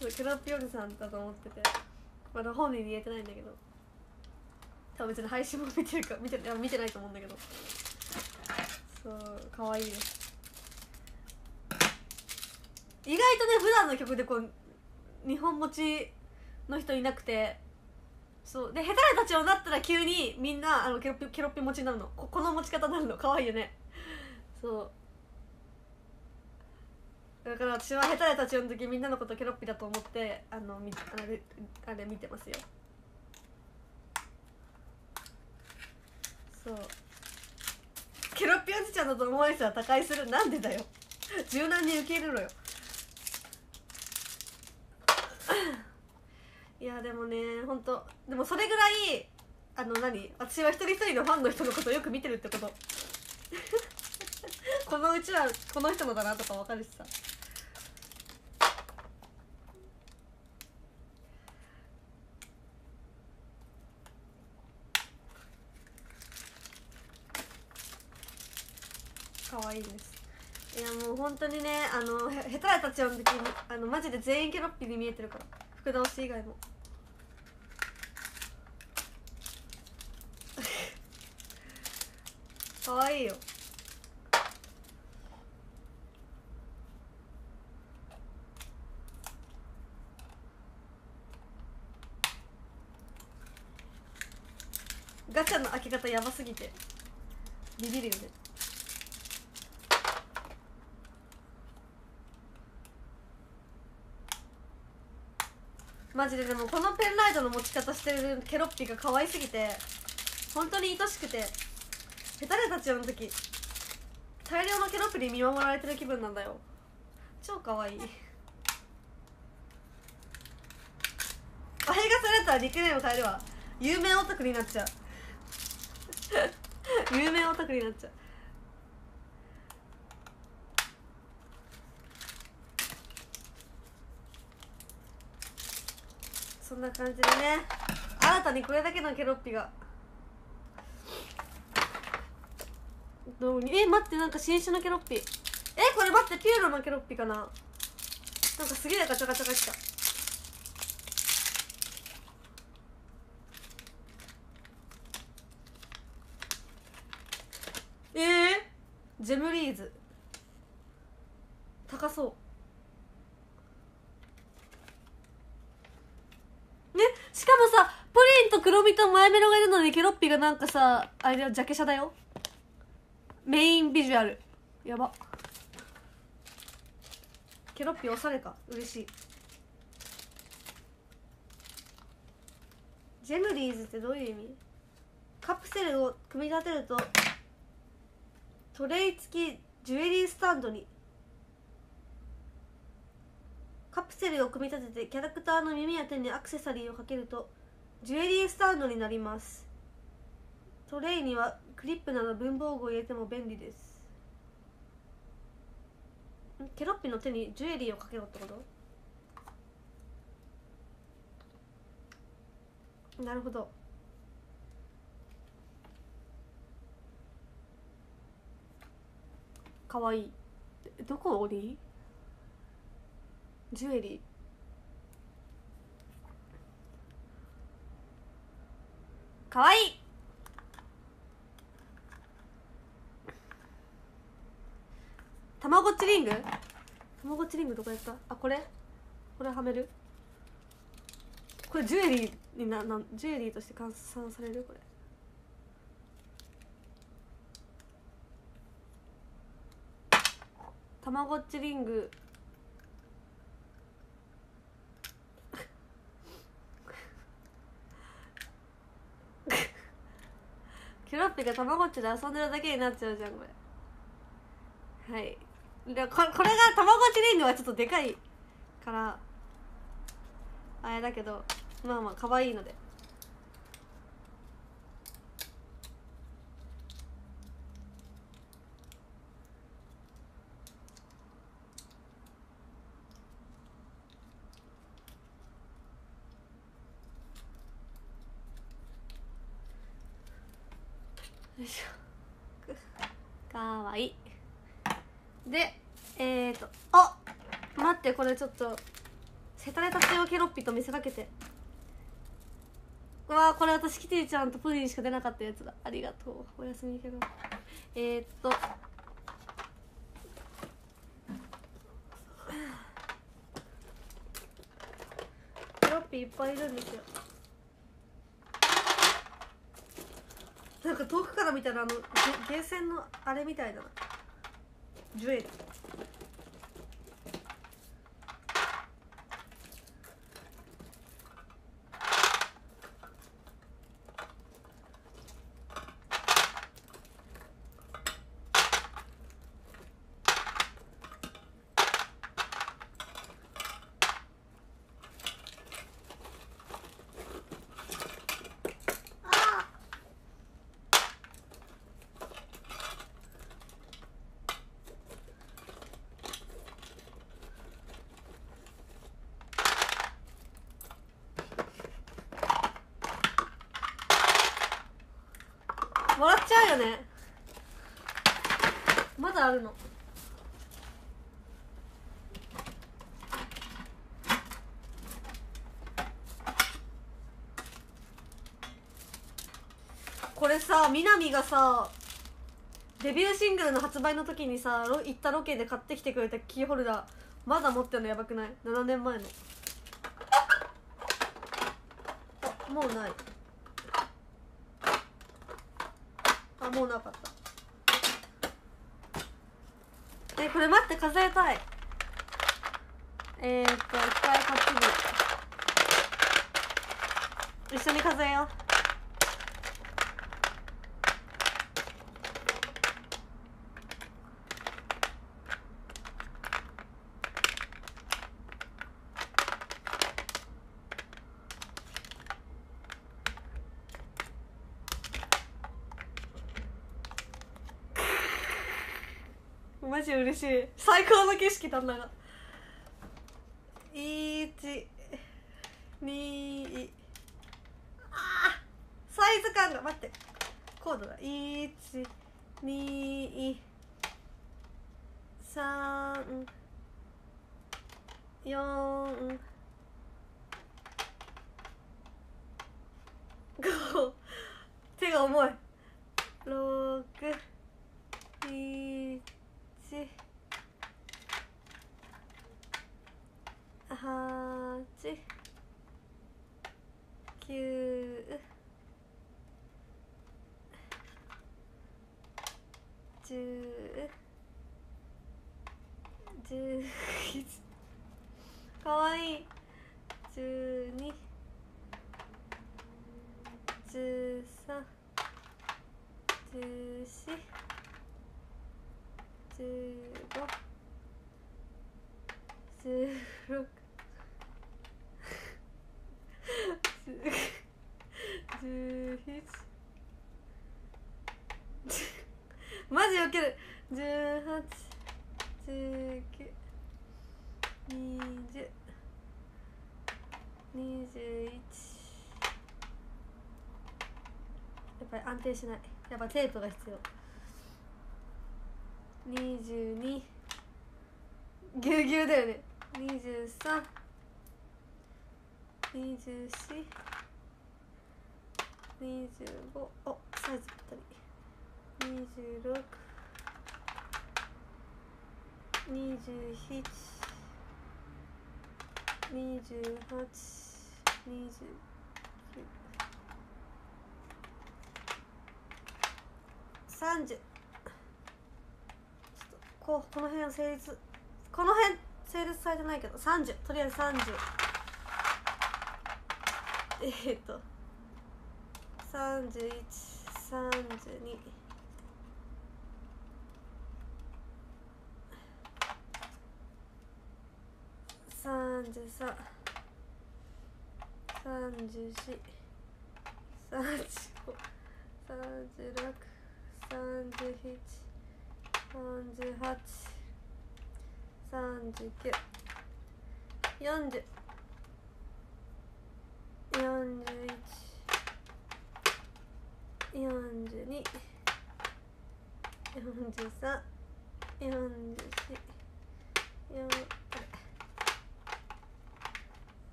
そうケロッピおじさんだと思ってて。まだ本人に言えてないんだけど。多分別に配信も見てるか見ていや見てないと思うんだけど。そう可愛いです意外とね普段の曲でこう日本持ちの人いなくて。そうで下手な立ちをなったら急にみんなあのケロピケロピ持ちになるの。ここの持ち方になるの。可愛いよね。そう。だから私は下手な立ちの時みんなのことケロッピだと思ってあのみあれあれ見てますよ。そう。ケロッピおじちゃんだと思う人は他界する。なんでだよ。柔軟に受け入れろよ。いやでもね本当でもそれぐらいあの何私は一人一人のファンの人のことをよく見てるってこと。このうちはこの人のだなとか分かるしさ。いです。いやもう本当にねあの下手な立ちの時にあのマジで全員ケロッピに見えてるから。福田推し以外も。可愛いよ。ガチャの開け方やばすぎて。ビビるよね。マジででもこのペンライトの持ち方してるケロッピが可愛すぎて本当に愛しくて下手な立ちの時大量のケロッピに見守られてる気分なんだよ。超可愛い。あれがそれたらリクネーム変えるわ。有名オタクになっちゃう。有名オタクになっちゃう。んな感じでね。新たにこれだけのケロッピが。どう？にえ待ってなんか新種のケロッピ。えこれ待ってピューロのケロッピかな？なんかすげえガチャガチャが来たえー、ジェムリーズ。高そうねしかもさプリンと黒みとマイメロがいるのにケロッピがなんかさあれだよジャケ写だよ。メインビジュアル。やば。ケロッピおしゃれか嬉しい。ジェムリーズってどういう意味？カプセルを組み立てるとトレイ付きジュエリースタンドに。カプセルを組み立ててキャラクターの耳や手にアクセサリーをかけるとジュエリースタンドになります。トレイにはクリップなど文房具を入れても便利です。ケロッピの手にジュエリーをかけろってこと？なるほど。かわいい。どこオリジュエリー。かわいい。たまごっちリング？たまごっちリングどこやった？あこれ？これはめる？これジュエリーにななジュエリーとして換算される？これ。たまごっちリング。キュロッピがたまごっちで遊んでるだけになっちゃうじゃんこれ。はい。でここれがたまごっちでいいのはちょっとでかいからあれだけどまあまあ可愛いのでよいしょかわいいでえーとあ待ってこれちょっとせたれたちをケロッピと見せかけて。うわーこれ私キティちゃんとプリンしか出なかったやつだ。ありがとう。おやすみケロえー、っと。ケロッピいっぱいいるんですよ。なんか遠くから見たらあのゲゲーセンのあれみたいだな。ジュエル。ね。まだあるの。これさみなみがさデビューシングルの発売の時にさ行ったロケで買ってきてくれたキーホルダーまだ持ってるのやばくない？7年前の。あもうない。あもうなかった。えこれ待って数えたい。えー、っと一回こっちに。一緒に数えよう。マジ嬉しい。最高の景色だな1 2あサイズ感が待って。コードだ。1 2 3 4 5手が重い6 1八九十十一かわいい十二十三十四十五十六十七マジよける十八十九二十二十一やっぱり安定しない。やっぱテープが必要。22ぎゅうぎゅうだよね。23 24 25おサイズぴったり。262728 30ちょっとこうこの辺成立この辺成立されてないけど30とりあえず30えー、っと3132三十三、三十四、三十五、三十六、三十七、三十八、三十九、四十、四十一、四十二、四十三、四十四、四あれ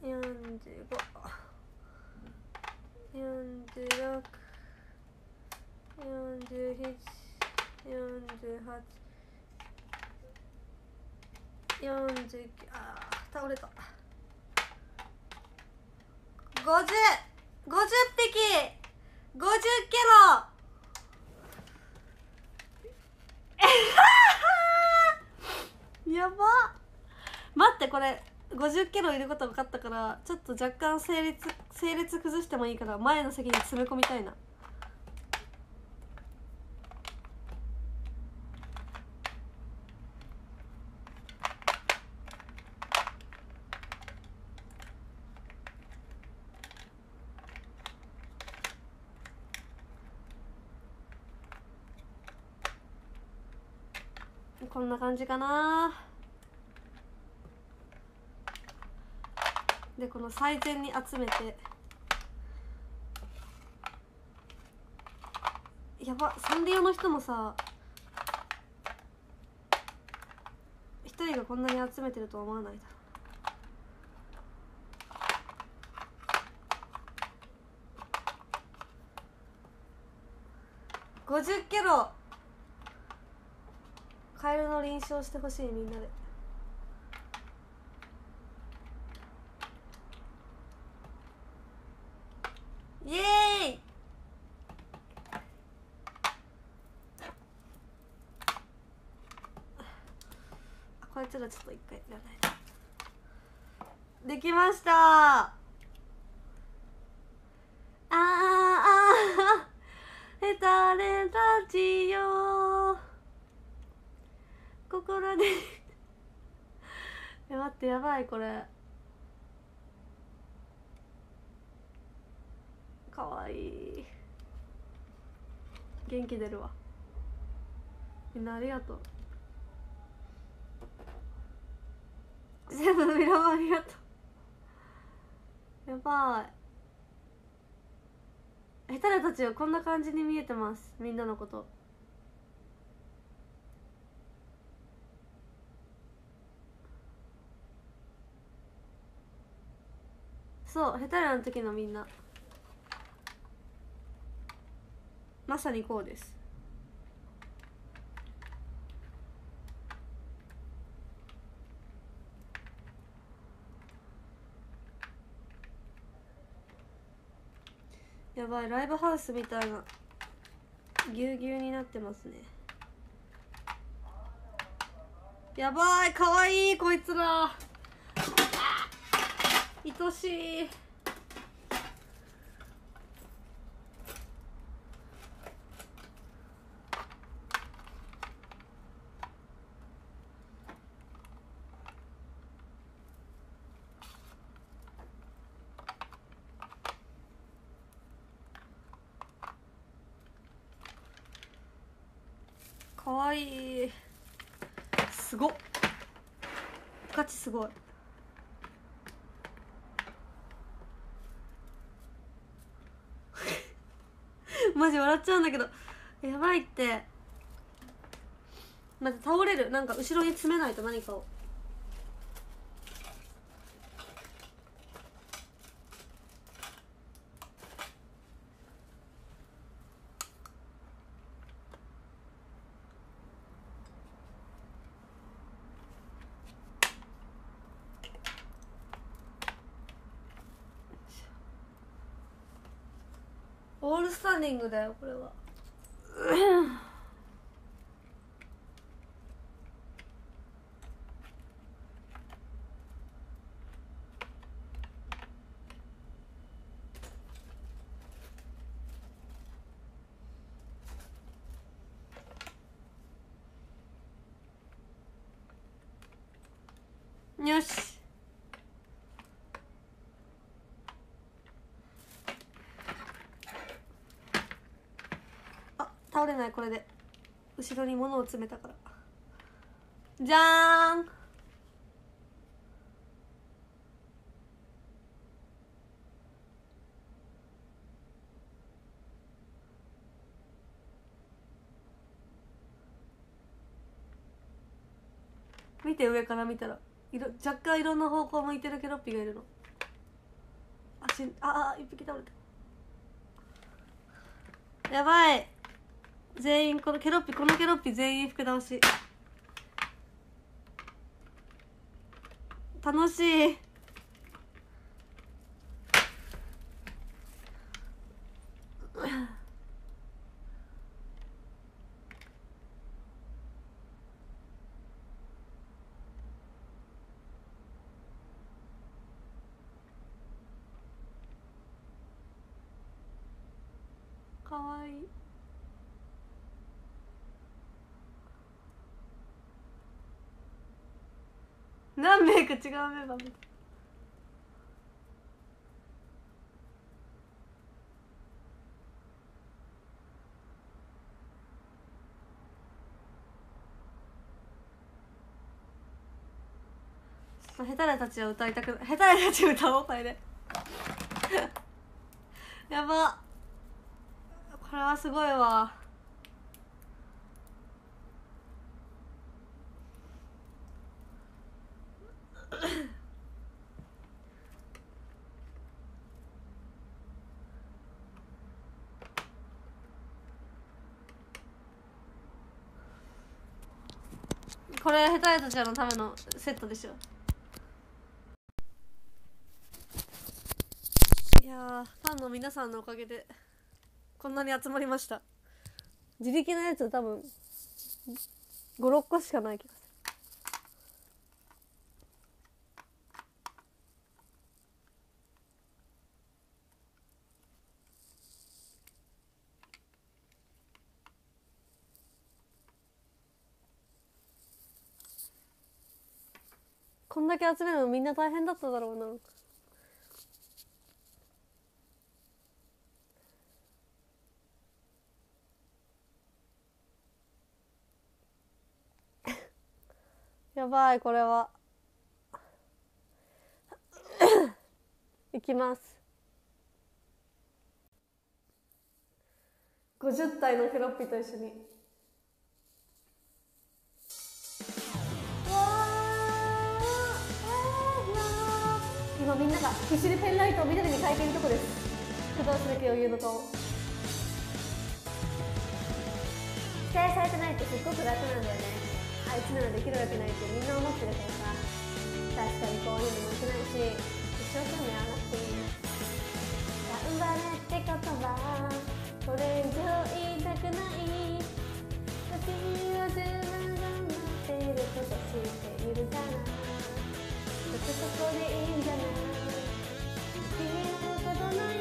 四十五四十六四十七四十八四十九あー倒れた。五十五十匹。五十キロ。やば。待ってこれ50キロいること分かったからちょっと若干整列整列崩してもいいから前の席に詰め込みたいな。こんな感じかな。でこの最前に集めて。やばサンリオの人もさ一人がこんなに集めてるとは思わないだ。ろ50キロ。カエルの臨床してほしいみんなで。イエーイ！あこいつらちょっと一回やらないできました！心で待ってやばいこれ。かわいい。元気出るわ。みんなありがとう。全部ミラもありがとう。やばい。下手なたちはこんな感じに見えてます。みんなのこと。そうヘタレの時のみんな。まさにこうです。やばいライブハウスみたいなぎゅうぎゅうになってますね。やばいかわいいこいつら。愛しい。かわい。いすごっ。ガチすごい。マジ笑っちゃうんだけどやばいって。まず倒れる。なんか後ろに詰めないと何かをオールスタンディングだよこれはよしあ倒れないこれで。後ろに物を詰めたから。じゃーん。見て上から見たら色若干いろんな方向向いてるケロッピがいるの。足ああ一匹倒れた。やばい。全員このケロッピこのケロッピ全員服倒し。楽しい。かわいい。何名か違うメンバー見た。下手なたちは歌いたく下手なたち歌おうこれで。やば。これはすごいわ。これ下手なたちゃんのためのセットでしょ。いやファンの皆さんのおかげでこんなに集まりました。自力のやつ多分56個しかないけど。だけ集めるのみんな大変だっただろうな。やばいこれは。いきます。50体のケロッピーと一緒に。今みんなが必死にペンライトを緑に変えているとこです。工藤すべき余裕の顔。期待されてないってすっごく楽なんだよね。あいつならできるわけないってみんな思ってるからさ。確かにこういうのも良くないし一生懸命やらなくていい。頑張れって言葉。これ以上言いたくない。私は自分が待っている。ことしているかなそこでいいんじゃない気になることない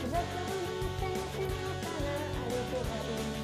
複雑なってしまったら歩けばいい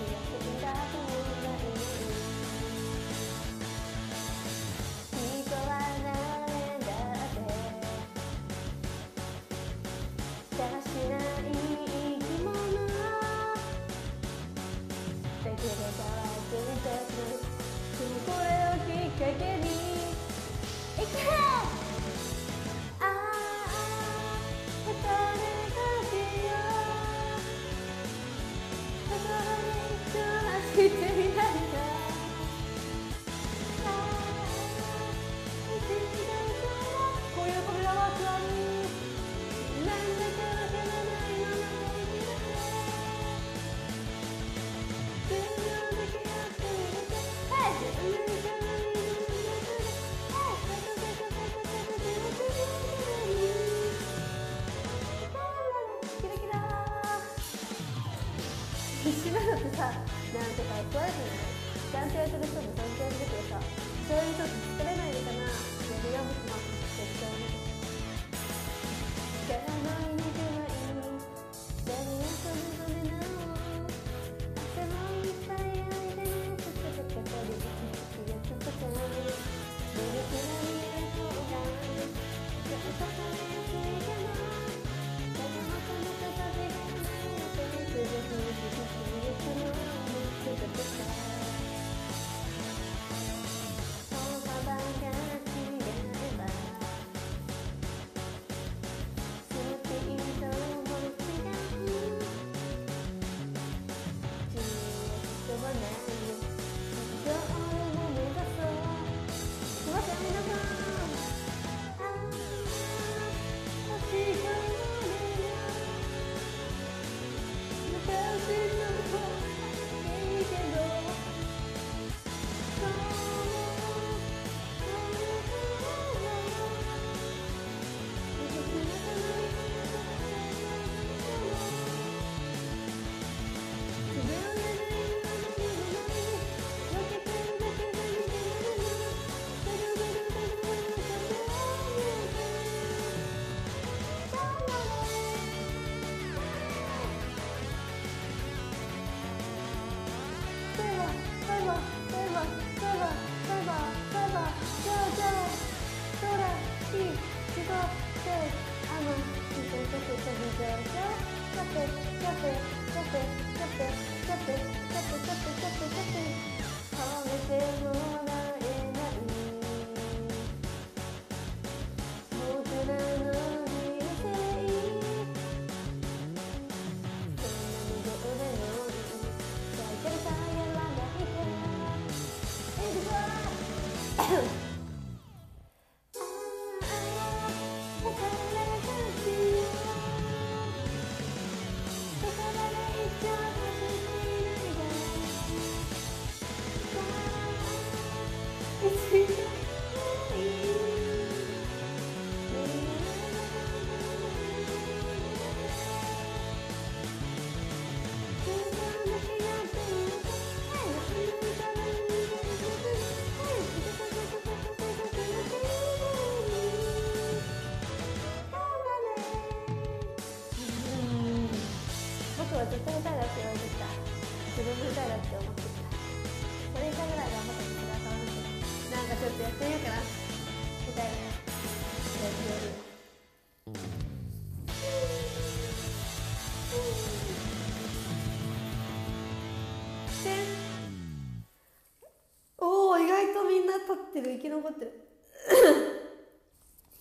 く生き残ってる。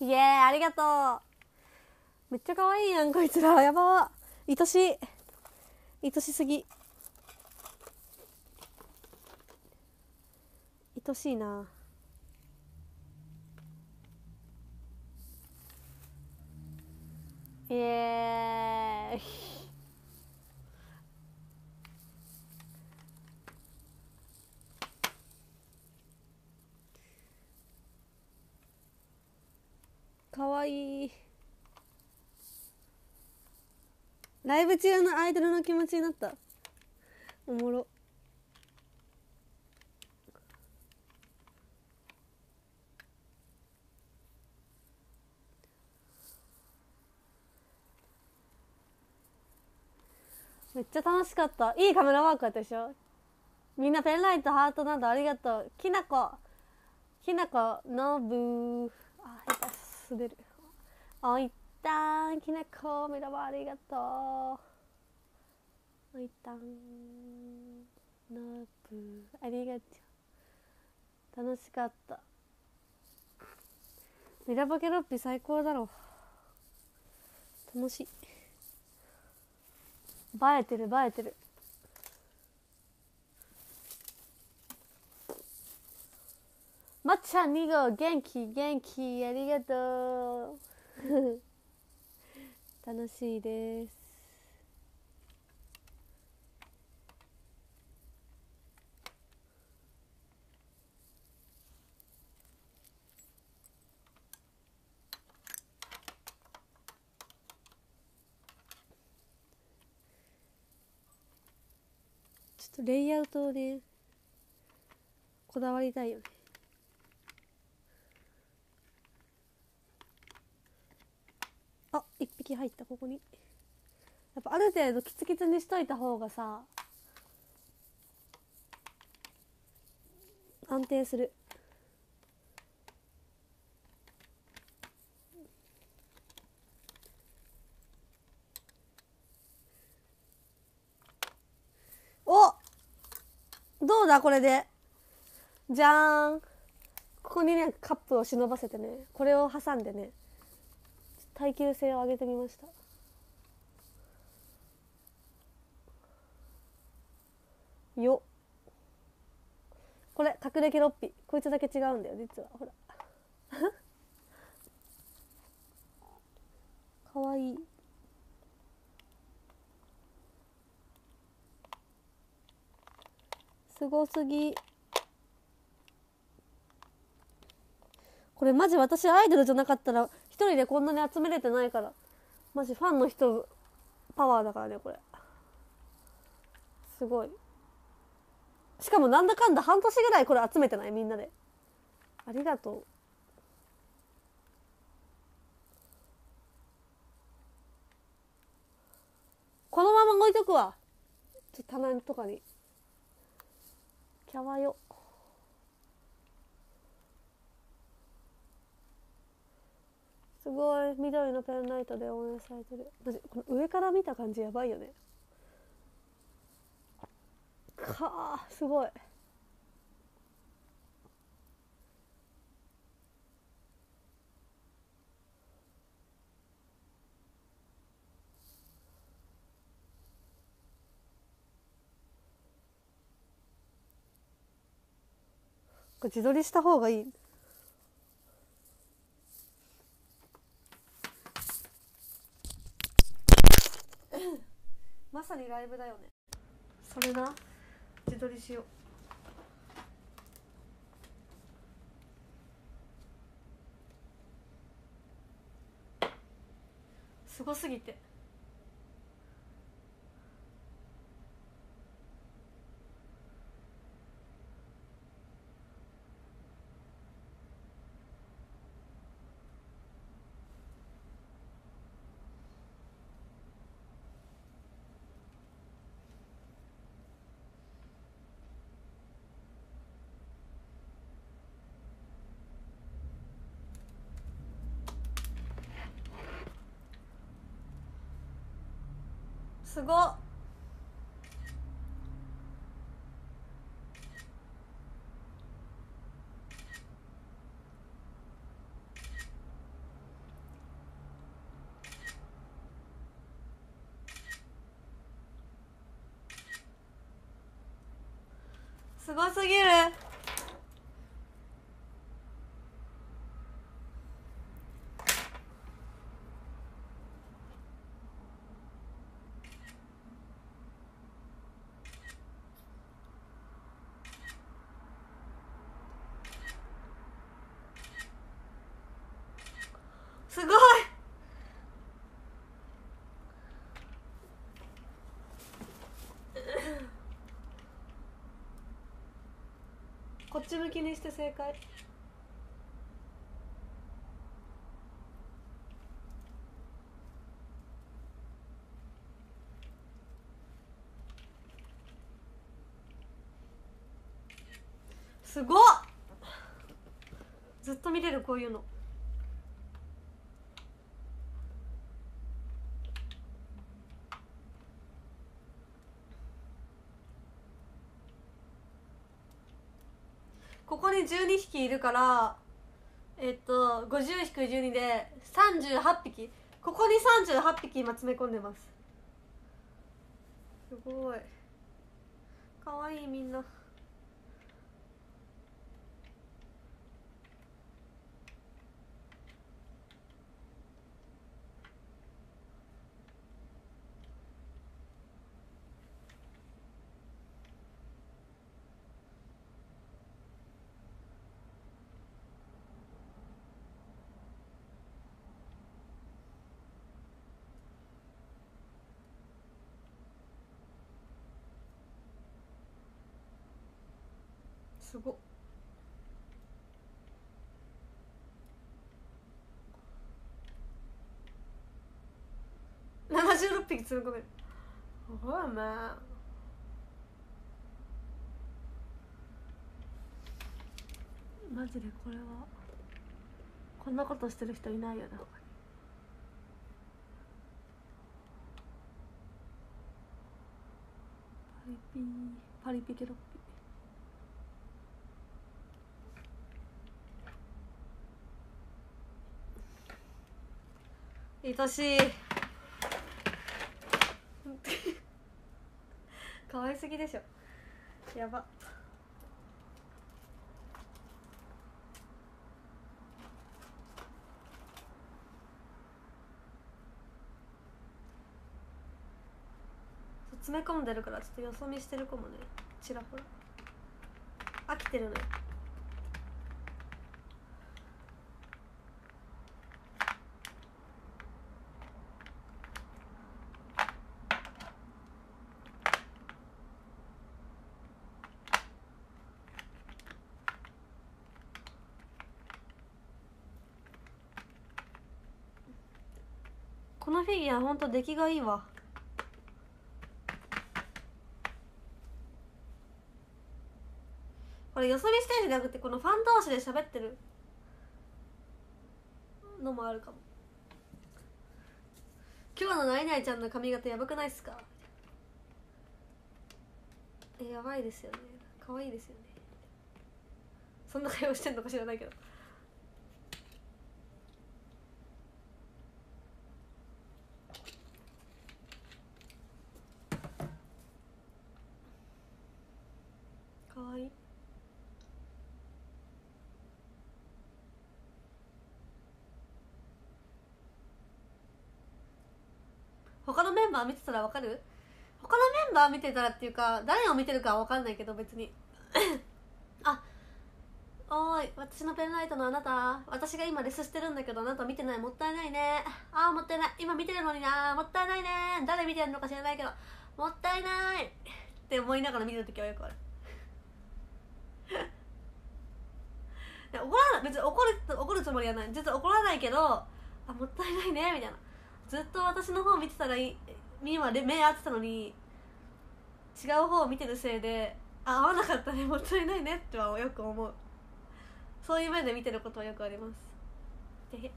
イエーありがとう。めっちゃ可愛いやんこいつら。やば。愛しい。愛しすぎ。愛しいなイエーイかわいいライブ中のアイドルの気持ちになった。おもろ。めっちゃ楽しかった。いいカメラワークだったでしょ？みんなペンライトハートなどありがとう。きなこ。きなこのぶあ下手滑る。おい。ったんきなこミラバありがとう。おいったんのぶありがとう。楽しかった。ミラバケロッピ最高だろ。楽しい。映えてる映えてる。まっちゃん2号元気元気ありがとう。楽しいです。ちょっとレイアウトをねこだわりたいよね。あ一匹入ったここに。やっぱある程度キツキツにしといた方がさ安定する。おどうだこれで。じゃーん。ここにねカップを忍ばせてね。これを挟んでね。耐久性を上げてみました。よこれ隠れケロッピこいつだけ違うんだよ実は。ほら。かわいい。すごすぎ。これマジ私アイドルじゃなかったら一人でこんなに集めれてないから。マジファンの人パワーだからねこれ。すごい。しかもなんだかんだ半年ぐらいこれ集めてないみんなで。ありがとう。このまま置いとくわ。ちょ棚とかに。キャワよすごい緑のペンライトで応援されてる。マジこの上から見た感じやばいよね。かあすごい。これ自撮りした方がいい。まさにライブだよね。それな。自撮りしよう。すごすぎてすごすごすぎる。すごい。こっち向きにして正解。すごっ。ずっと見れるこういうの12匹いるからえっと50-12で38匹。ここに38匹今詰め込んでます。すごい。かわいいみんな。すごっ。76匹詰め込める。すごいねマジでこれはこんなことしてる人いないよね他にパリピパリピケロ。愛しい。可愛すぎでしょ。やば。詰め込んでるからちょっとよそ見してる子もね。ちらほら。飽きてるのよ。フィギュアほんと出来がいいわ。これよそ見してるんじゃなくてこのファン同士で喋ってるのもあるかも。今日のナイナイちゃんの髪型やばくないっすか？えやばいですよね。可愛いですよね。そんな会話してんのか知らないけど可愛い他のメンバー見てたらわかる？他のメンバー見てたらっていうか誰を見てるかは分かんないけど別に。あおい私のペンライトのあなた。私が今レスしてるんだけどあなた見てない？もったいないね。あーもったいない。今見てるのにな。もったいないね。誰見てるのか知らないけど。もったいない。って思いながら見てる時はよくある。怒らない別に怒る怒るつもりはない。実は怒らないけどあもったいないねみたいな。ずっと私の方見てたらいい。には目合ってたのに違う方を見てるせいであ合わなかったねもったいないねってはよく思う。そういう目で見てることはよくあります。で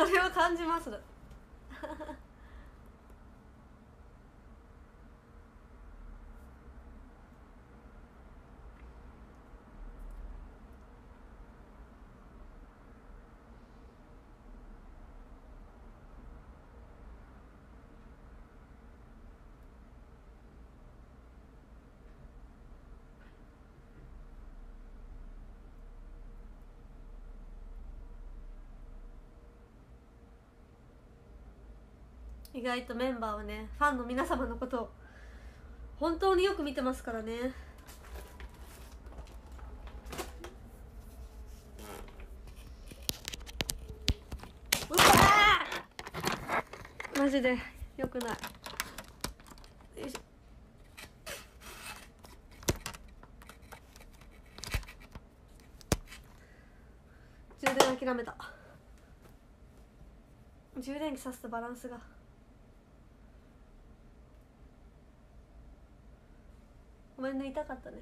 それを感じます。意外とメンバーはねファンの皆様のことを本当によく見てますからね。うわマジでよくない。よいしょ。充電諦めた。充電器さすとバランスが。ごめんね痛かったね。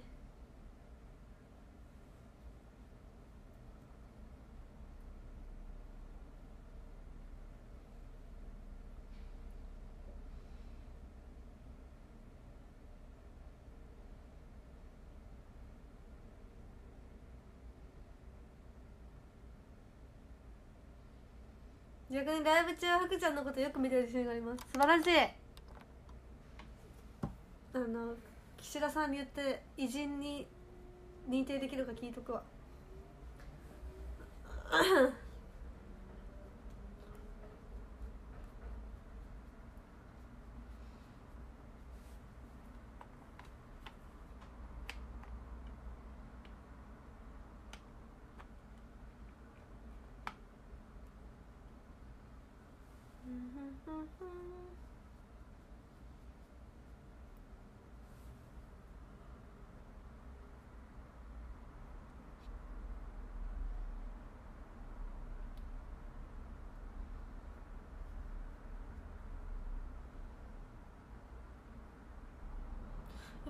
逆にライブ中は福ちゃんのことよく見てる自信があります。素晴らしい。あの岸田さんに言って偉人に認定できるか聞いとくわや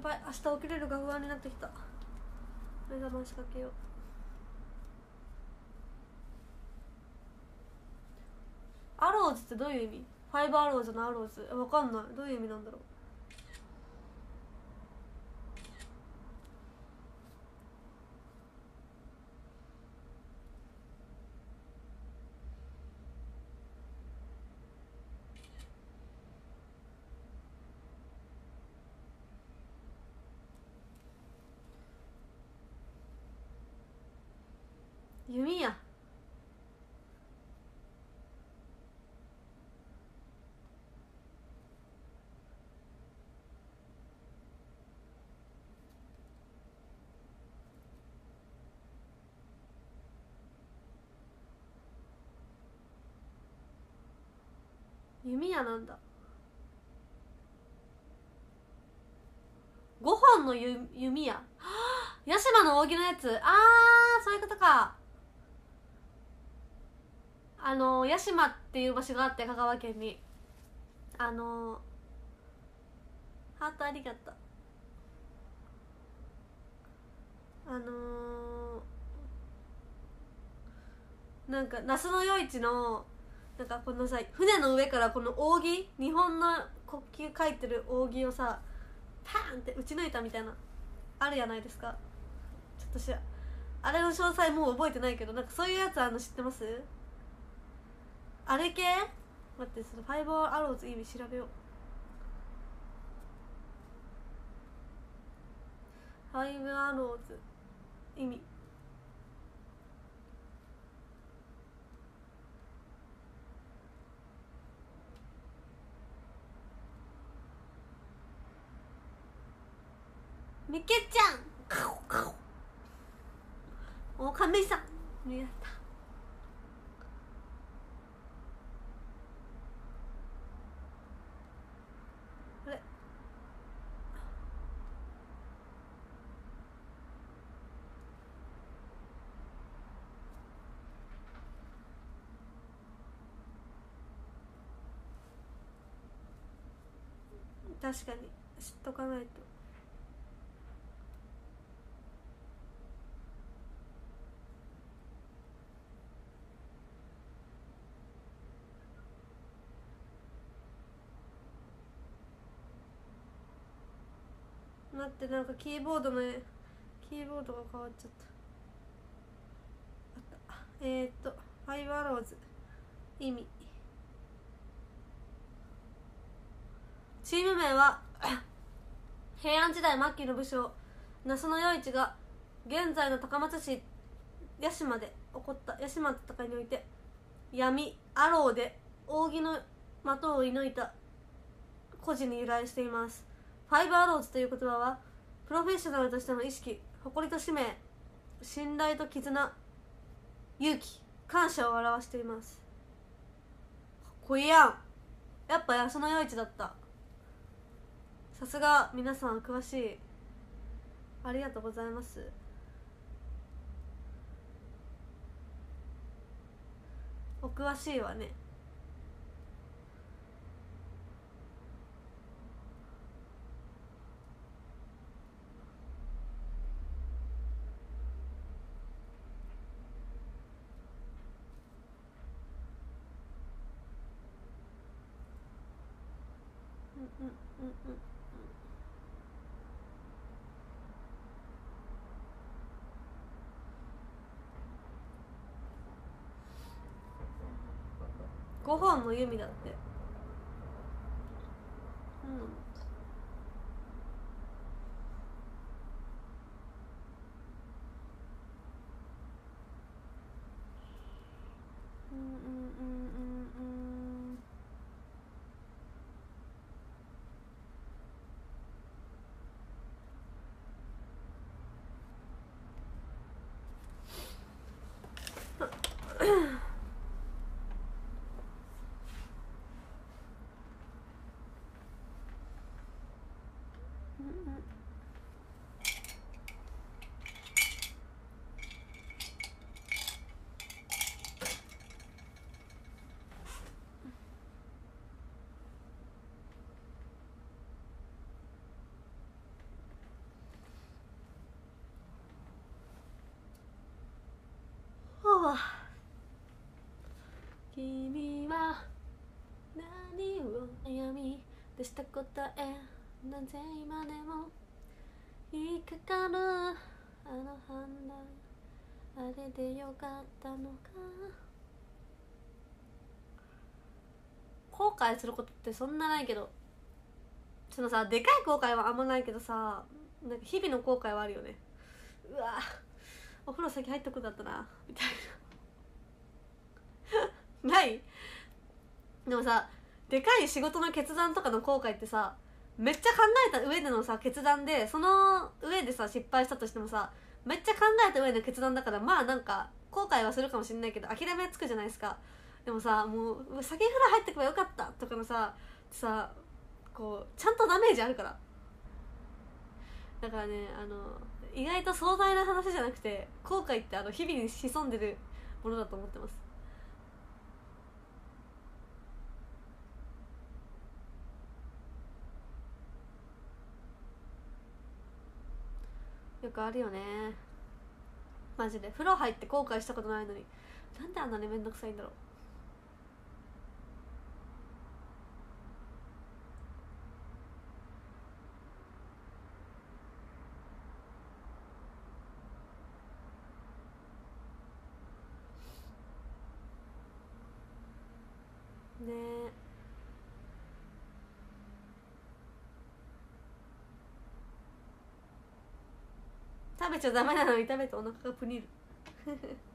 ばい明日起きれるが不安になってきた。目覚ましかけよう。アローズってどういう意味？ファイブアローズのアローズ？わかんない。どういう意味なんだろう弓や弓矢なんだ。5本の弓矢？屋島の扇のやつ。あーそういうことか。あの屋島っていう場所があって香川県に。あのハートありがとう。あのー、なんか那須の夜市のなんかこのさ船の上からこの扇日本の国旗書いてる扇をさパーンって打ち抜いたみたいなあるやないですか。ちょっとしらあれの詳細もう覚えてないけどなんかそういうやつあの知ってます？あれ系？待ってそのファイブアローズ意味調べよう。ファイブアローズ意味。みけちゃん。お亀井さん。やったあれ？確かに。知っとかないと待ってなんかキーボードのキーボードが変わっちゃった。あった。えー、っとファイブアローズ。意味。チーム名は 平安時代末期の武将那須与一が現在の高松市屋島で起こった屋島の戦いにおいて闇アローで扇の的を射抜いた故事に由来しています。ファイブアローズという言葉はプロフェッショナルとしての意識誇りと使命信頼と絆勇気感謝を表しています。かっこいいやんやっぱ安野洋一だった。さすが皆さん詳しい。ありがとうございます。お詳しいわね。うんうんうんうん5本の弓だってうんうんうんうんうんうんはあ君は何を悩みでした答えなぜ今でも引っかかるあの判断あれでよかったのか？後悔することってそんなないけど。そのさでかい後悔はあんまないけどさなんか日々の後悔はあるよね。うわ。お風呂先入っとくんだったなみたいな。ない。でもさでかい仕事の決断とかの後悔ってさめっちゃ考えた上でのさ決断でその上でさ失敗したとしてもさめっちゃ考えた上での決断だからまあなんか後悔はするかもしれないけど諦めつくじゃないですか。でもさもう先風呂入ってけばよかったとかのささこうちゃんとダメージあるから。だからねあの意外と壮大な話じゃなくて後悔ってあの日々に潜んでるものだと思ってます。よくあるよね。マジで。風呂入って後悔したことないのに。なんであんなに面倒くさいんだろうねえ食べちゃダメなのに食べてお腹がプニる。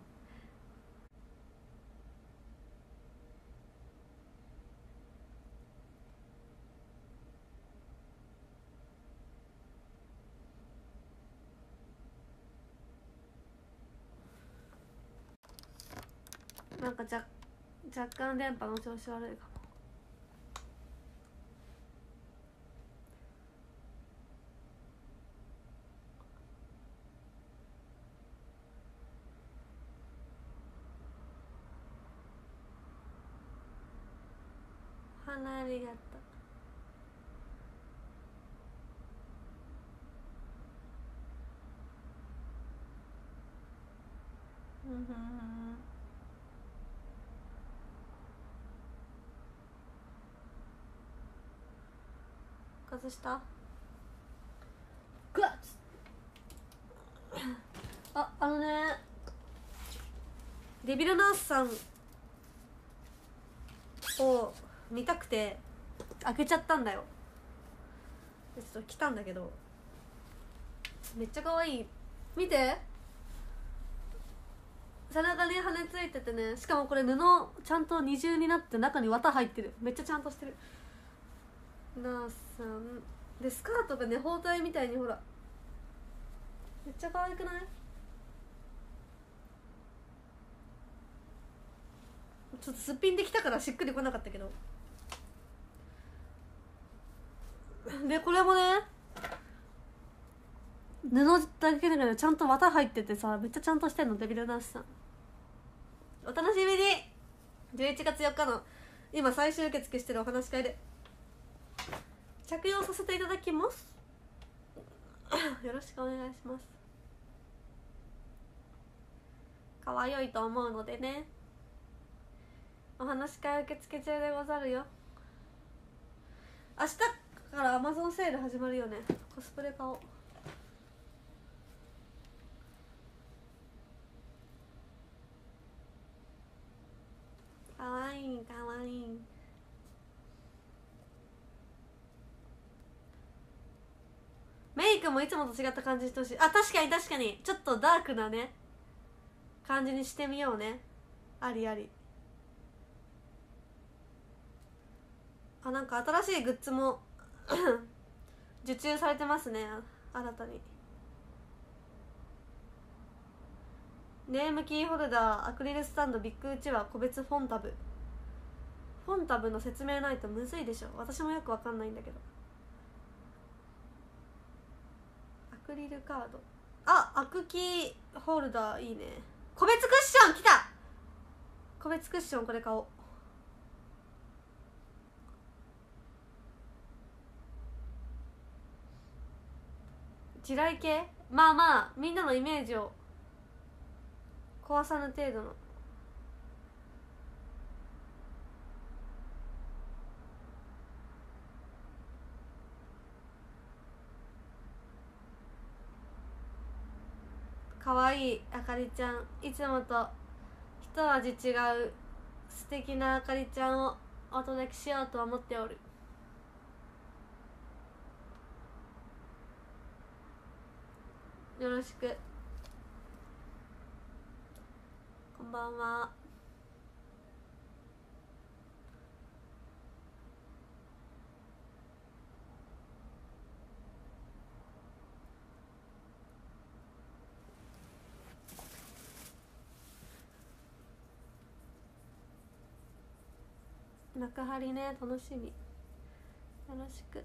なんか若若干電波の調子悪いかも花ありがとう。うんふんふん。外した？グワッああのね。デビルナースさんを見たくて開けちゃったんだよ。でちょっと来たんだけどめっちゃ可愛い。見て。背中に羽ついててね。しかもこれ布ちゃんと二重になって中に綿入ってる。めっちゃちゃんとしてる。なあさん。でスカートがね包帯みたいにほら。めっちゃ可愛くない？ちょっとすっぴんできたからしっくりこなかったけど。でこれもね布だけだけどちゃんと綿入っててさめっちゃちゃんとしてんのデビルダンスさん。お楽しみに。11月4日の今最終受付してるお話し会で。着用させていただきます。よろしくお願いします。可愛いと思うのでね。お話し会受付中でござるよ。明日からアマゾンセール始まるよね。コスプレ買おう。かわいいかわいい。メイクもいつもと違った感じにしてほしい。あ確かに確かに。ちょっとダークなね。感じにしてみようね。ありあり。あなんか新しいグッズも 受注されてますね新たに。ネームキーホルダーアクリルスタンドビッグうちわ個別フォンタブ。フォンタブの説明ないとむずいでしょ。私もよくわかんないんだけど。アクリルカード。あアクキーホルダーいいね。個別クッション来た！個別クッションこれ買おう。地雷系？まあまあみんなのイメージを壊さぬ程度の。かわいいあかりちゃん。いつもと一味違う素敵なあかりちゃんをお届けしようと思っておる。よろしく。こんばんは。幕張ね楽しみ。よろしく。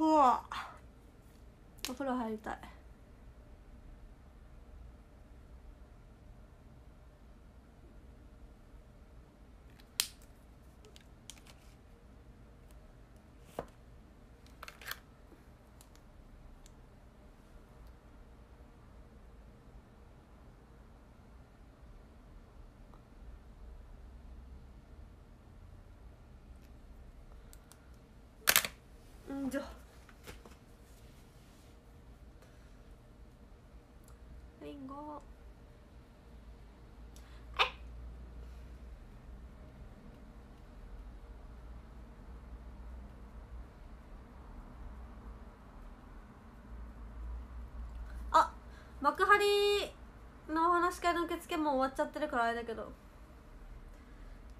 わお風呂入りたいうんじゃリンゴあ幕張のお話し会の受付も終わっちゃってるからあれだけど。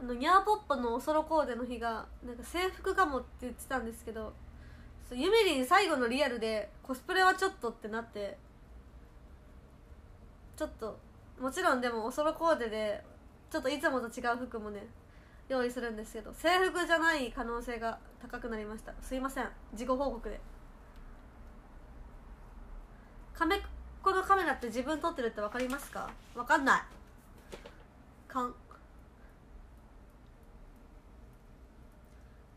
あのニャーポップのおソロコーデの日がなんか制服かもって言ってたんですけどゆみりん最後のリアルでコスプレはちょっとってなって。ちょっともちろんでもおソロコーデでちょっといつもと違う服もね用意するんですけど制服じゃない可能性が高くなりました。すいません。自己報告で。カメこのカメラって自分撮ってるって分かりますか？分かんない。かん。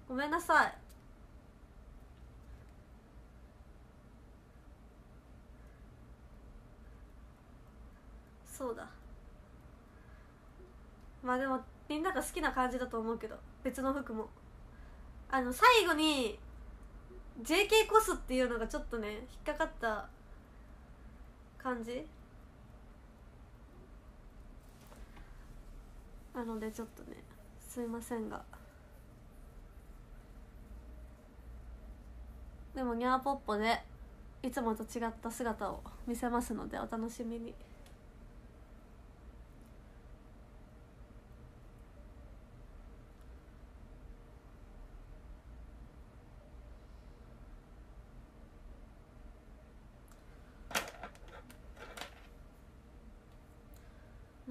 ごめんなさい。そうだ。まあでもみんなが好きな感じだと思うけど別の服も。あの最後に JK コスっていうのがちょっとね引っかかった感じ。なのでちょっとねすいませんが。でもニャーポッポでいつもと違った姿を見せますのでお楽しみに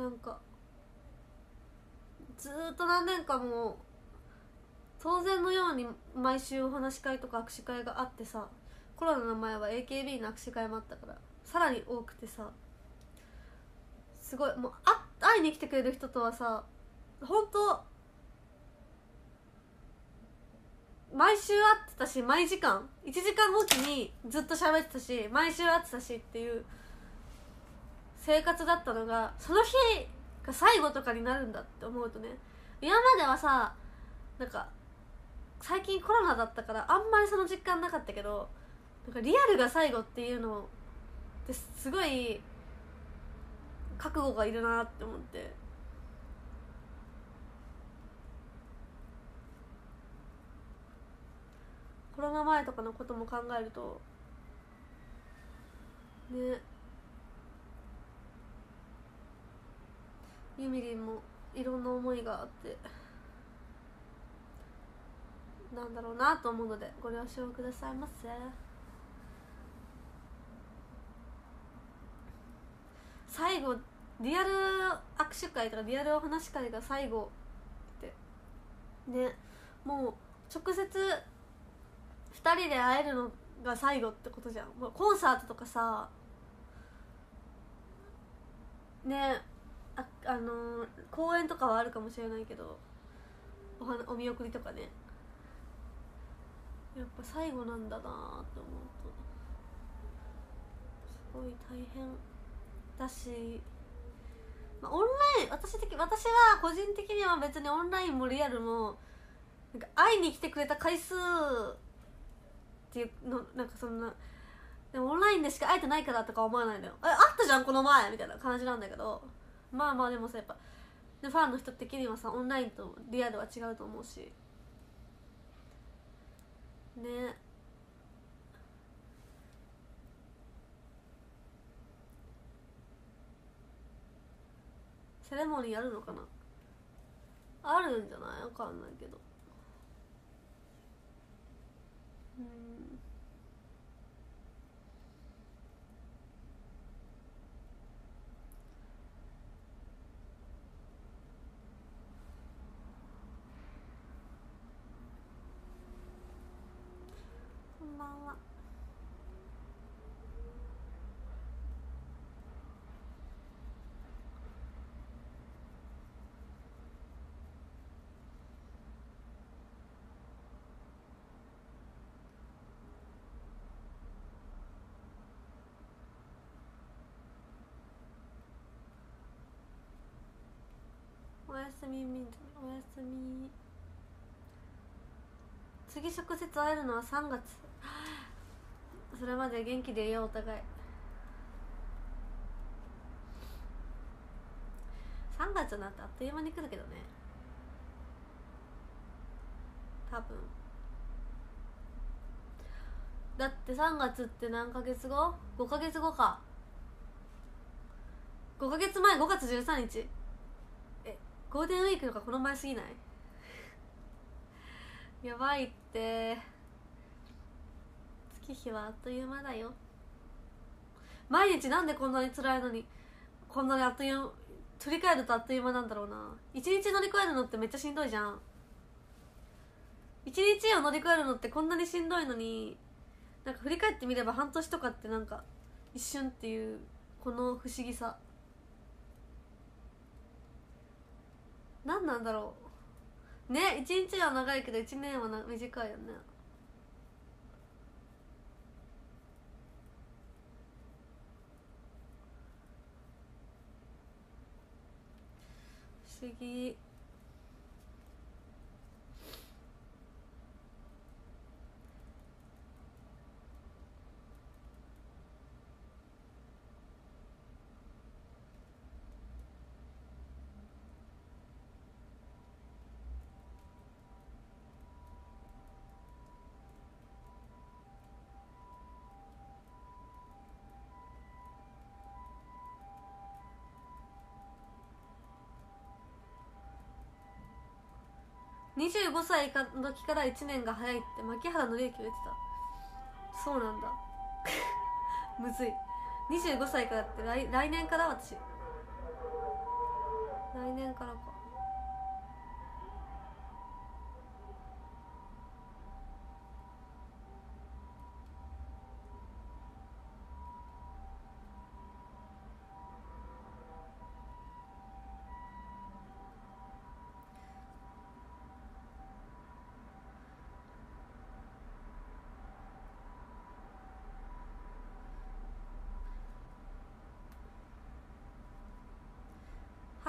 なんかずーっと何年間も当然のように毎週お話し会とか握手会があってさコロナの前は AKB の握手会もあったからさらに多くてさすごいもうあ会いに来てくれる人とはさ本当毎週会ってたし毎時間1時間おきにずっと喋ってたし毎週会ってたしっていう生活だったのがその日が最後とかになるんだって思うとね今まではさなんか最近コロナだったからあんまりその実感なかったけどなんかリアルが最後っていうのってすごい覚悟がいるなって思って。コロナ前とかのことも考えるとね。ゆみりんもいろんな思いがあってなんだろうなと思うのでご了承くださいませ。最後リアル握手会とかリアルお話し会が最後ってねもう直接2人で会えるのが最後ってことじゃん。コンサートとかさねああのー公演とかはあるかもしれないけどおはお見送りとかね。やっぱ最後なんだなって思うと。すごい大変だし、まあ、オンライン私的私は個人的には別にオンラインもリアルもなんか会いに来てくれた回数っていうのなんかそんなでもオンラインでしか会えてないからとか思わないのよえ会ったじゃんこの前みたいな感じなんだけど。まあまあでもさやっぱでファンの人的にはさオンラインとリアルは違うと思うし。ね。セレモニーやるのかな？あるんじゃない？わかんないけど。うんこんばんはやすみみんおやすみ。次直接会えるのは3月。それまで元気でいようお互い。3月なってあっという間に来るけどね。多分。だって3月って何ヶ月後 ?5 ヶ月後か。5ヶ月前5月13日。ゴールデンウィークとかこの前すぎない？やばいって。月日はあっという間だよ。毎日なんでこんなに辛いのにこんなにあっという間取り替えるとあっという間なんだろうな。一日乗り越えるのってめっちゃしんどいじゃん。一日を乗り越えるのってこんなにしんどいのになんか振り返ってみれば半年とかってなんか一瞬っていうこの不思議さ。何なんだろう。ね一日は長いけど一年はな短いよね。不思議。25歳の時から1年が早いって牧原紀之が言ってた。そうなんだ。むずい。25歳からって来来年から私。来年からか。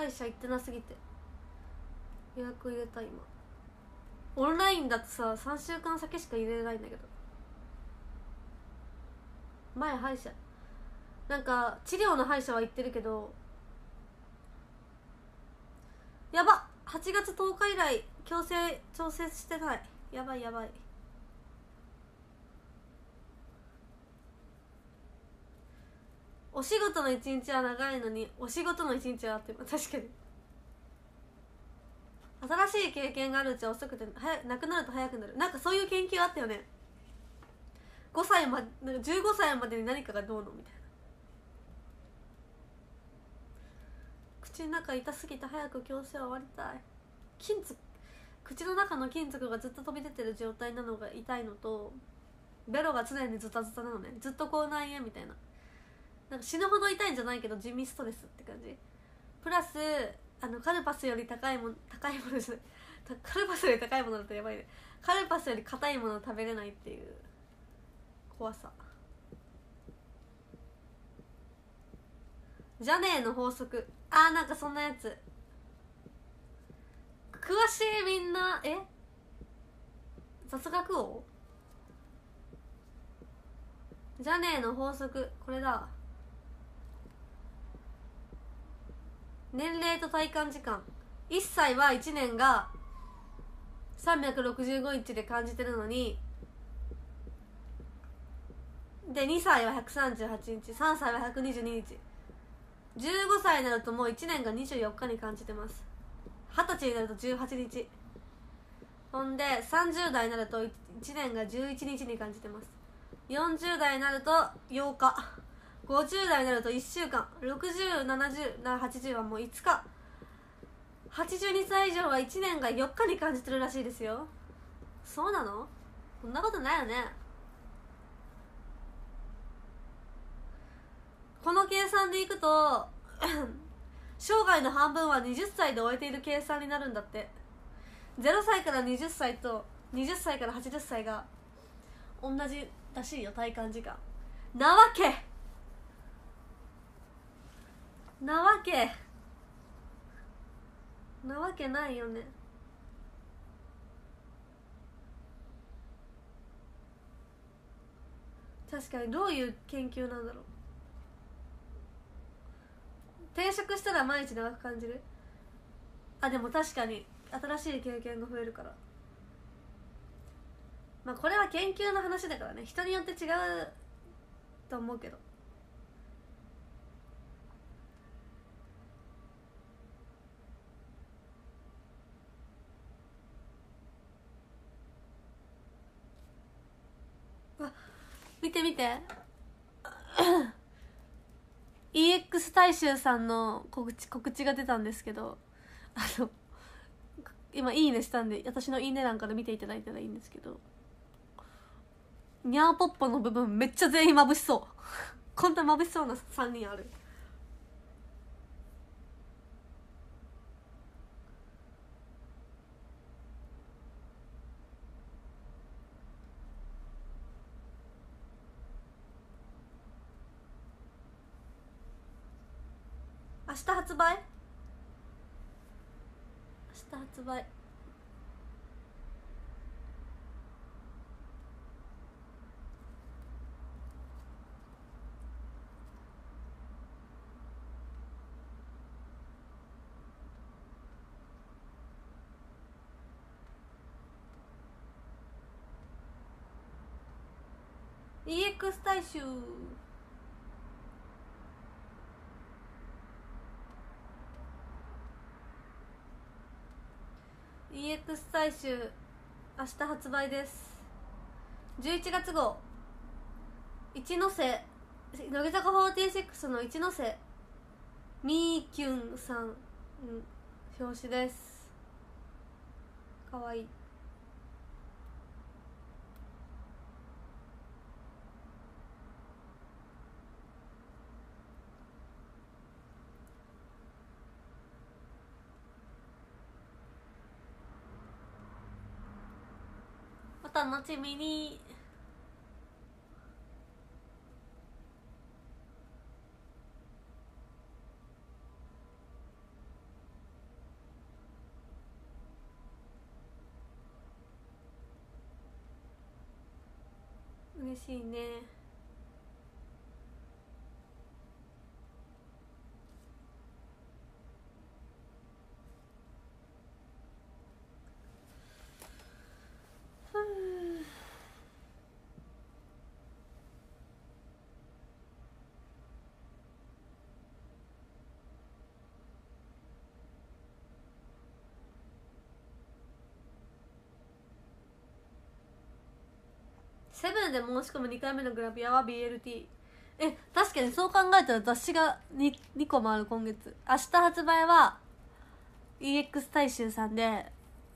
歯医者行ってなすぎて。予約入れた今。オンラインだとさ3週間先しか入れないんだけど。前歯医者。なんか治療の歯医者は行ってるけどやば8月10日以来強制調整してない。やばいやばい。お仕事の一日は長いのにお仕事の一日はって 確かに。新しい経験があるうちは遅くて早なくなると早くなる。なんかそういう研究あったよね。5歳まなんか15歳までに何かがどうのみたいな。口の中痛すぎて早く矯正終わりたい。金属口の中の金属がずっと飛び出てる状態なのが痛いのとベロが常にズタズタなのね。ずっと口内炎みたいな。なんか死ぬほど痛いんじゃないけど地味ストレスって感じ。プラスあのカルパスより高いもの高いものじゃない。カルパスより高いものだとやばいね。カルパスより硬いもの食べれないっていう怖さ。じゃねえの法則。あーなんかそんなやつ。詳しいみんなえ？雑学王？じゃねえの法則これだ。年齢と体感時間。1歳は1年が365日で感じてるのに。で2歳は138日。3歳は122日。15歳になるともう1年が24日に感じてます。20歳になると18日。ほんで30代になると1年が11日に感じてます。40代になると8日。50代になると1週間。607080はもう5日。82歳以上は1年が4日に感じてるらしいですよ。そうなの？そんなことないよね。この計算でいくと 生涯の半分は20歳で終えている計算になるんだって。0歳から20歳と20歳から80歳が同じらしいよ体感時間。なわけ！なわけ。なわけないよね。確かにどういう研究なんだろう。転職したら毎日長く感じる？あでも確かに新しい経験が増えるから。まあこれは研究の話だからね。人によって違うと思うけど。見て見て。EX 大衆さんの告知告知が出たんですけどあの今いいねしたんで私のいいね欄から見ていただいたらいいんですけどニャーポッポの部分めっちゃ全員眩しそう。こんな眩しそうな3人ある。発売？明日発売。EX 大衆「EX 大衆」明日発売です。11月号。一ノ瀬乃木坂46の一ノ瀬。みーきゅんさ、ん、表紙です。かわいいお楽しみに。嬉しいね。セブンで申し込む2回目のグラビアは BLT え確かにそう考えたら雑誌が 2, 2個もある今月。明日発売は EX 大衆さんで、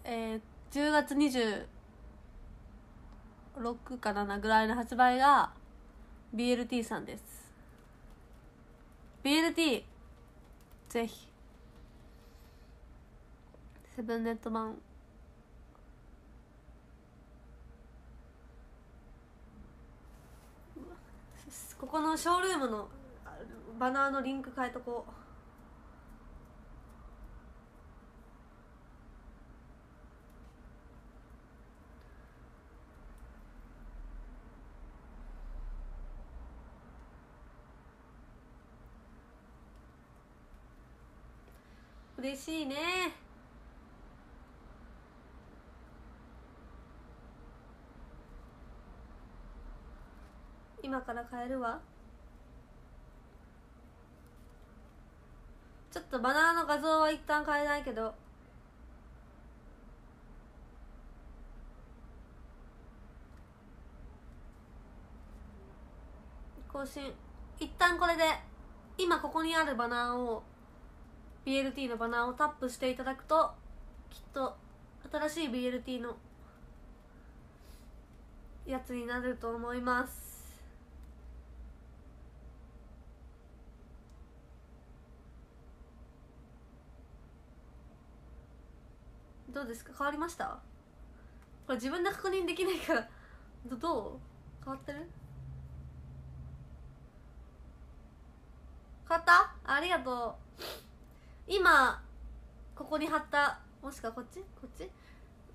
えー、10月26か7ぐらいの発売が BLT さんです。BLT ぜひ。セブンネット版。ここのショールームのバナーのリンク変えとこう。嬉しいね。今から変えるわ。ちょっとバナナの画像は一旦変えないけど。更新。一旦これで今ここにあるバナーを BLT のバナーをタップしていただくときっと新しい BLT のやつになると思います。どうですか？変わりました？これ自分で確認できないから。どう？変わってる？変わった？ありがとう。今ここに貼った。もしくはこっち？こっち？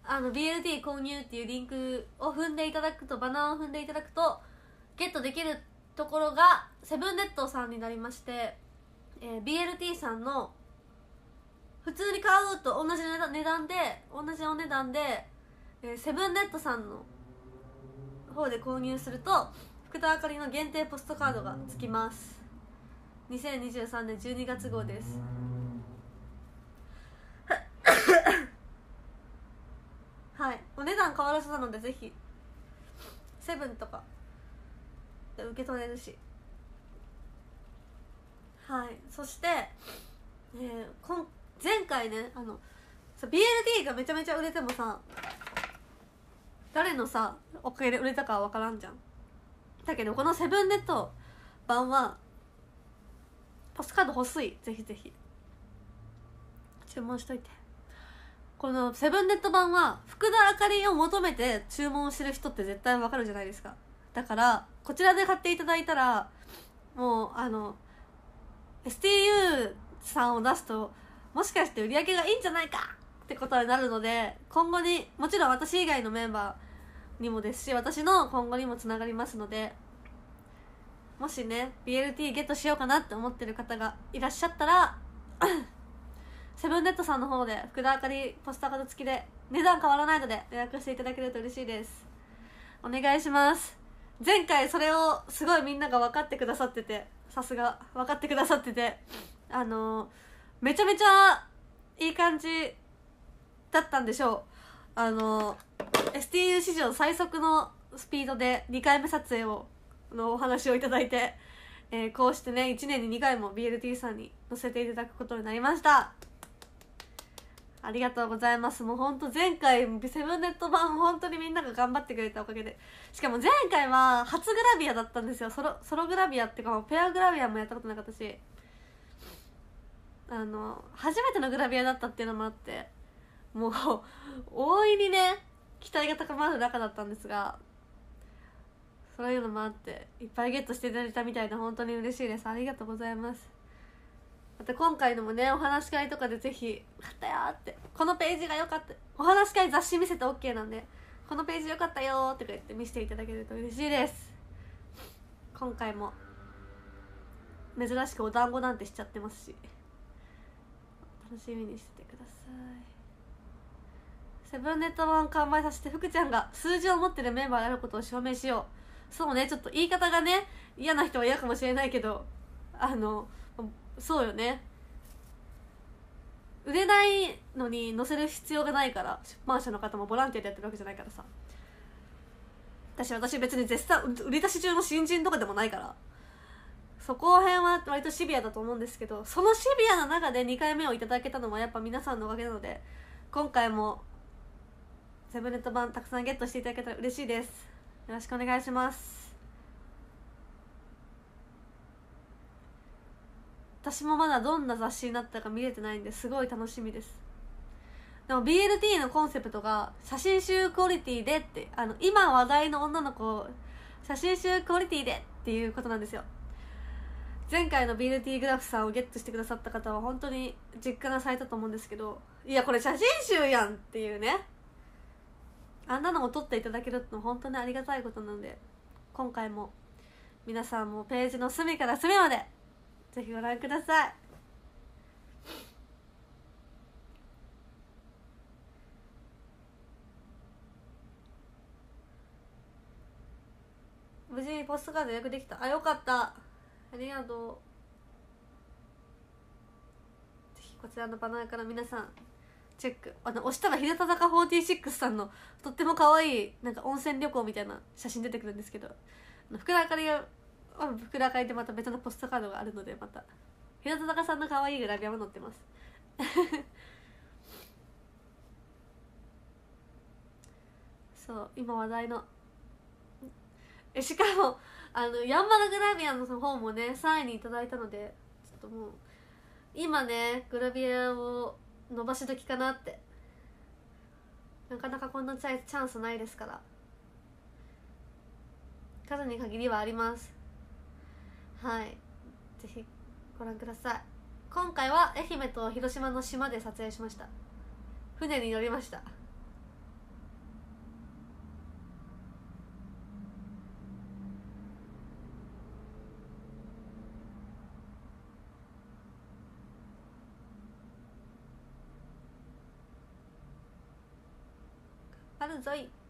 あの BLT 購入っていうリンクを踏んでいただくとバナーを踏んでいただくとゲットできるところがセブンネットさんになりまして、えー BLT さんの普通に買うと同じ値段で同じお値段で、えーセブンネットさんの方で購入すると福田あかりの限定ポストカードがつきます。2023年12月号です。はい。お値段変わらずなのでぜひセブンとか受け取れるし。はい。そして、えー、こん前回ねあの BLT がめちゃめちゃ売れてもさ誰のさおかげで売れたかは分からんじゃん。だけどこのセブンネット版はポスカード欲しい。ぜひぜひ。注文しといて。このセブンネット版は福田あかりを求めて注文してる人って絶対わかるじゃないですか。だからこちらで買っていただいたらもうあの STU さんを出すともしかして売り上げがいいんじゃないか？ってことになるので今後にもちろん私以外のメンバーにもですし私の今後にもつながりますのでもしね BLT ゲットしようかなって思ってる方がいらっしゃったら セブンネットさんの方で福田あかりポスターカード付きで値段変わらないので予約していただけると嬉しいです。お願いします。前回それをすごいみんなが分かってくださっててさすが分かってくださっててあのめちゃめちゃいい感じだったんでしょう。あの STU 史上最速のスピードで2回目撮影をのお話をいただいて、えーこうしてね1年に2回も BLT さんに載せていただくことになりました。ありがとうございます。もう本当前回セブンネット版本当にみんなが頑張ってくれたおかげで。しかも前回は初グラビアだったんですよ。ソロソログラビアっていうかペアグラビアもやったことなかったし。あの初めてのグラビアだったっていうのもあってもう大いにね期待が高まる中だったんですがそういうのもあっていっぱいゲットしていただいたみたいで本当に嬉しいです。ありがとうございます。また今回のもねお話し会とかでぜひ「よかったよ」って「このページが良かった」お話し会雑誌見せて OK なんで「このページ良かったよ」って言って見せていただけると嬉しいです。今回も珍しくお団子なんてしちゃってますし。楽しみにしててください。セブンネット版完売させて福ちゃんが数字を持ってるメンバーであることを証明しよう。そうねちょっと言い方がね嫌な人は嫌かもしれないけどあのそうよね。売れないのに載せる必要がないから出版社の方もボランティアでやってるわけじゃないからさ。私私別に絶賛売り出し中の新人とかでもないから。そこら辺は割とシビアだと思うんですけどそのシビアな中で2回目をいただけたのはやっぱ皆さんのおかげなので今回もセブンネット版たくさんゲットしていただけたら嬉しいです。よろしくお願いします。私もまだどんな雑誌になったか見れてないんですごい楽しみです。でも BLT のコンセプトが写真集クオリティでってあの今話題の女の子写真集クオリティでっていうことなんですよ。前回の BLT グラフさんをゲットしてくださった方は本当に実感がされたと思うんですけどいやこれ写真集やんっていうね。あんなのを撮っていただけるってのは本当にありがたいことなので今回も皆さんもページの隅から隅までぜひご覧ください。無事にポストカード予約できた。あよかった。ありがとう。ぜひこちらのバナーから皆さんチェック。あの押したら日向坂46さんのとっても可愛いなんか温泉旅行みたいな写真出てくるんですけどあの福田あかりがあ福田あかりでまた別のポストカードがあるのでまた日向坂さんの可愛いグラビアも載ってます。そう今話題のえしかもあのヤンマガグラビアの方もね3位にいただいたのでちょっともう今ねグラビアを伸ばし時かなって。なかなかこんなチャチャンスないですから。数に限りはあります。はい。ぜひご覧ください。今回は愛媛と広島の島で撮影しました。船に乗りました。あるぞい。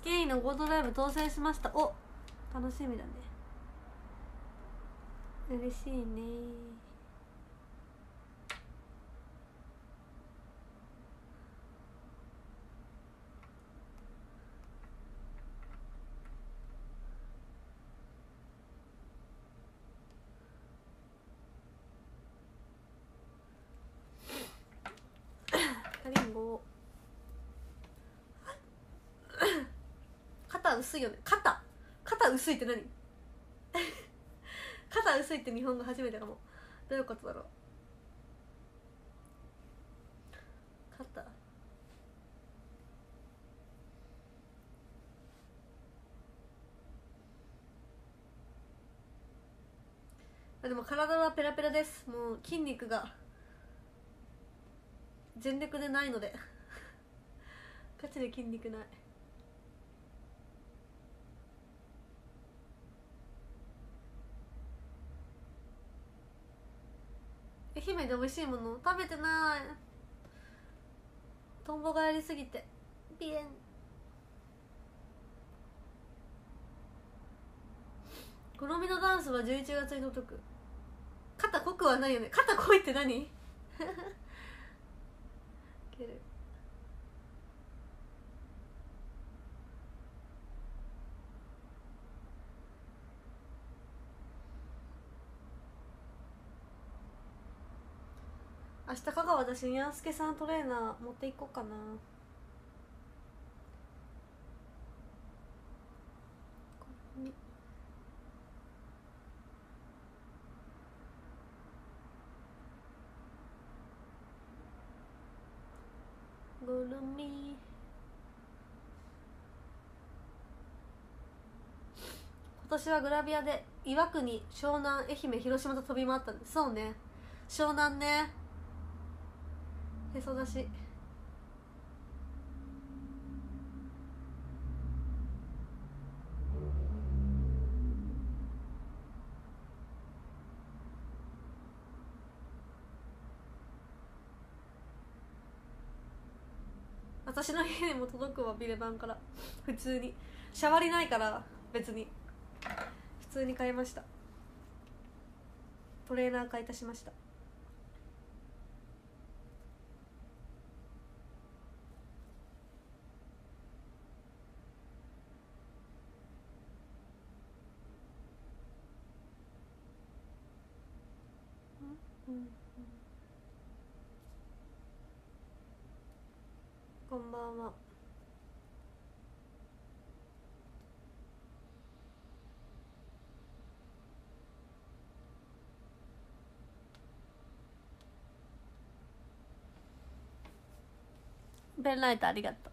SKE のゴードライブ搭載しました。お楽しみだね。嬉しいねリンゴ肩薄いよね。肩。肩薄いって何？肩薄いって日本語初めてかも。どういうことだろう？肩。あでも体はペラペラです。もう筋肉が全力でないので。ガチで筋肉ない。愛媛で美味しいもの？食べてない。トンボがやりすぎて。ピエン。好みのダンスは11月に届く。肩濃くはないよね。肩濃いって何？いける明日香川だし宮助さんトレーナー持っていこうかな。ぐるみ今年はグラビアで岩国湘南愛媛広島と飛び回ったんでそうね。湘南ね。へそ出し。私の家にも届くわビレバンから。普通に。シャワリないから別に。普通に買いました。トレーナー買い足しました。ペンライトありがとう。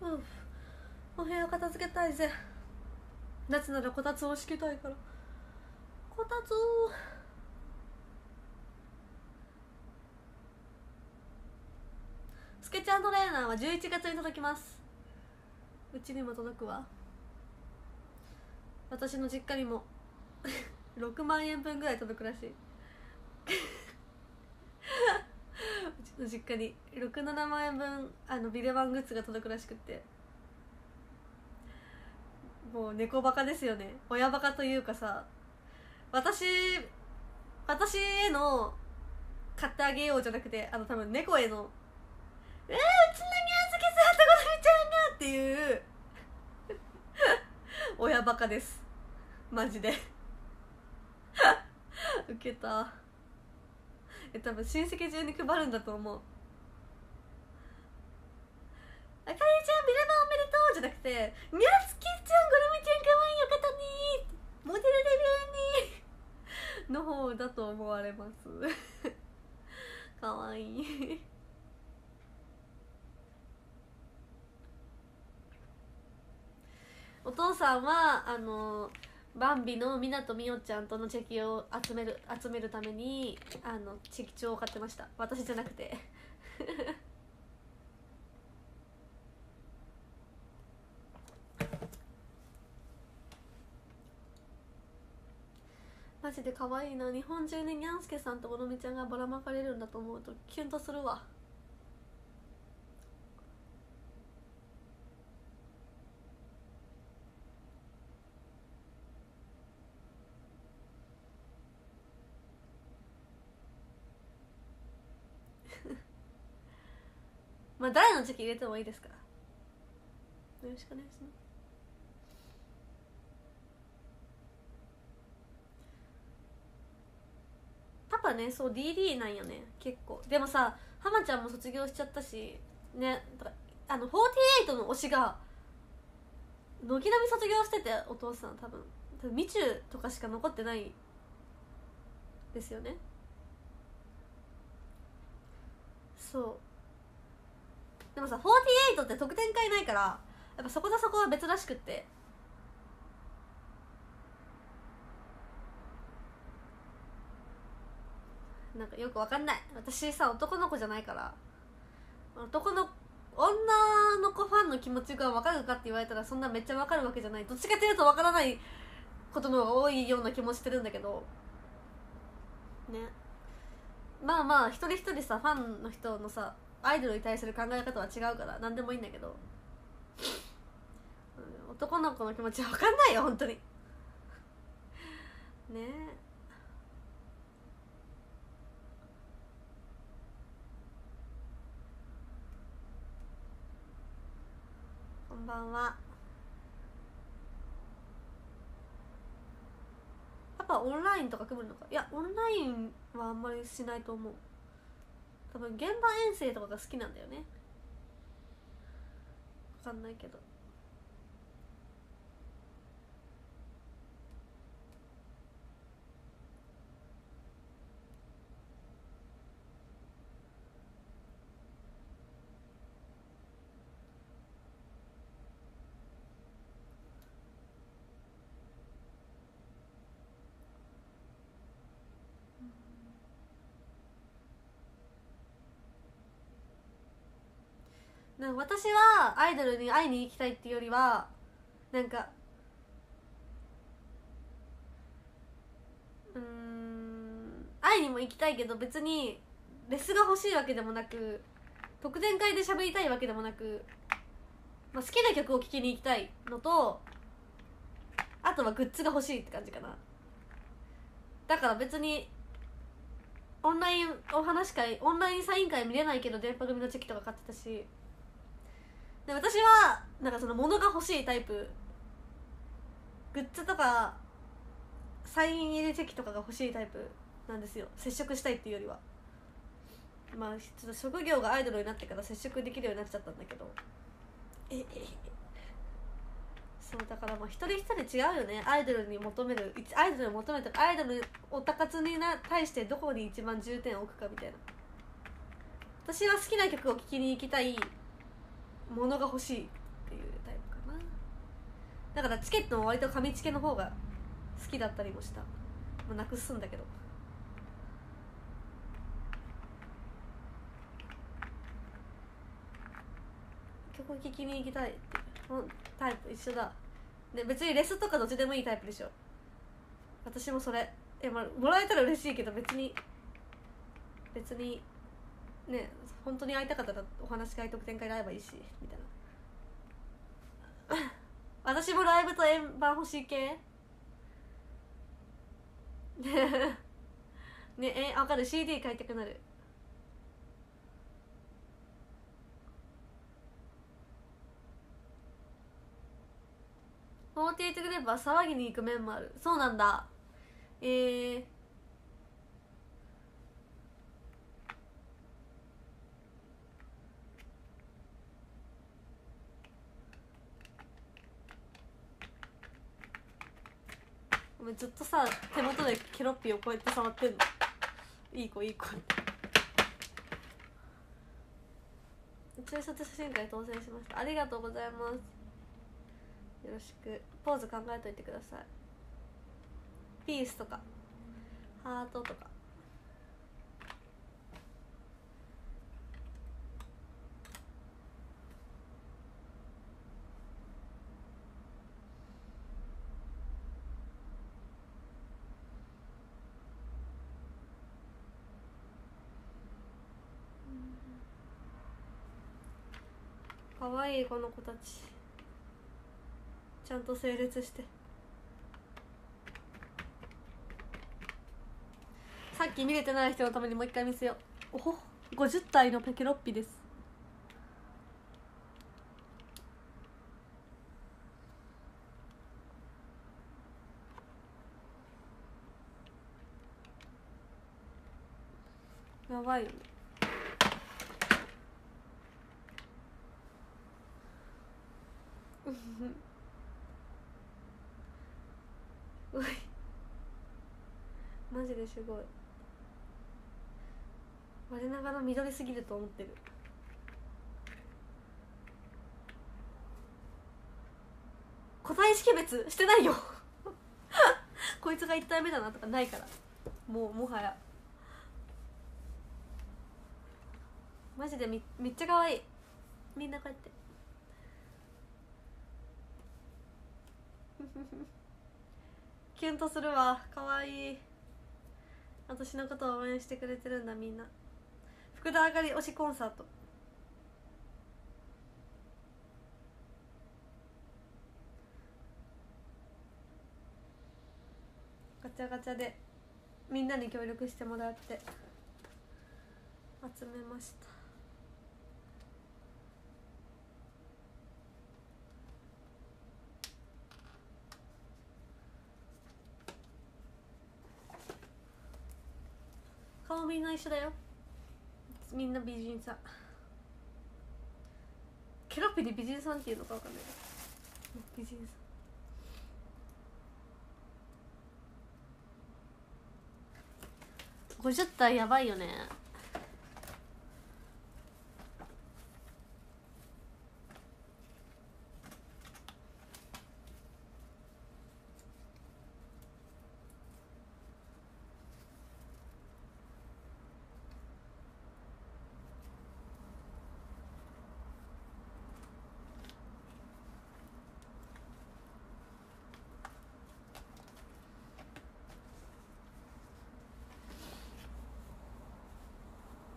ふう。お部屋片付けたいぜ。夏ならこたつを敷きたいから。こたつスケちゃんトレーナーは11月に届きます。うちにも届くわ。私の実家にも 6万円分ぐらい届くらしい。うちの実家に67万円分あのビデバングッズが届くらしくって。もう猫バカですよね。親バカというかさ私私への買ってあげようじゃなくてあの多分猫への「えー、っていう親バカです。マジで。ウケた。え多分親戚中に配るんだと思う。あかりちゃんビラバンおめでとうじゃなくてにゃすけちゃんゴルミちゃんかわいいよかったねモデルデビューにの方だと思われます。かわいい。お父さんはあのバンビの湊美桜ちゃんとのチェキを集める集めるためにあのチェキ帳を買ってました。私じゃなくて。マジで可愛いな。日本中ににゃんすけさんとおのみちゃんがばらまかれるんだと思うとキュンとするわ。まあ誰のチェキ入れてもいいですか？らよろしくお願いします。パパねそう DD なんよね結構。でもさ浜ちゃんも卒業しちゃったしねだからあの48の推しが軒並み卒業しててお父さん多分。多分みちゅうとかしか残ってないですよね。そう。でもさ48って得点会ないからやっぱそことそこは別らしくって。なんかよくわかんない。私さ男の子じゃないから。男の女の子ファンの気持ちが分かるかって言われたらそんなめっちゃ分かるわけじゃない。どっちかっていうと分からないことの方が多いような気もしてるんだけど。ね。まあまあ一人一人さファンの人のさアイドルに対する考え方は違うから何でもいいんだけど、うん、男の子の気持ちは分かんないよ本当に。ね。えこんばんは。パパオンラインとか組むのか？いやオンラインはあんまりしないと思う。多分現場遠征とかが好きなんだよね。分かんないけど。なんか私はアイドルに会いに行きたいっていうよりはなんかうん会いにも行きたいけど別にレスが欲しいわけでもなく特典会で喋りたいわけでもなく、まあ、好きな曲を聴きに行きたいのとあとはグッズが欲しいって感じかな。だから別にオンラインお話会オンラインサイン会見れないけど電波組のチェキとか買ってたし。で私はなんかその物が欲しいタイプ。グッズとかサイン入りチェキとかが欲しいタイプなんですよ。接触したいっていうよりは。まあちょっと職業がアイドルになってから接触できるようになっちゃったんだけど。ええそうだからまあ一人一人違うよね。アイドルに求めるアイドルに求めてアイドルオタ活にな対してどこに一番重点を置くかみたいな。私は好きな曲を聴きに行きたい。ものが欲しいっていうタイプかな。だからチケットも割と紙チケの方が好きだったりもした、まあ、なくすんだけど。曲聴きに行きたいってタイプ一緒だ。で別にレスとかどっちでもいいタイプでしょ。私もそれ。え、まあ、もらえたら嬉しいけど別に別にね本当に会いたかったらお話し会特典会で会えばいいしみたいな。私もライブと円盤欲しい系？ねえ分かる。CD 買いたくなる。48グループは騒ぎに行く面もある。そうなんだ。えー、ごめんずっとさ手元でケロッピーをこうやって触ってんの。いい子いい子。中卒写真会当選しました。ありがとうございます。よろしく。ポーズ考えといてください。ピースとか。ハートとか。かわいいこの子たち。ちゃんと整列して。さっき見れてない人のためにもう一回見せよう。おほ。50体のペケロッピです。やばいよねういマジですごい。我ながら緑すぎると思ってる。個体識別してないよ。こいつが1体目だなとかないから。もうもはや。マジでみめっちゃ可愛い。みんなこうやって。キュンとするわ。可愛い。私のことを応援してくれてるんだみんな。福田あかり推しコンサート。ガチャガチャでみんなに協力してもらって集めました顔みんな一緒だよ。みんな美人さ。んケロッピで美人さんっていうのか分かんない。美人さん。50体やばいよね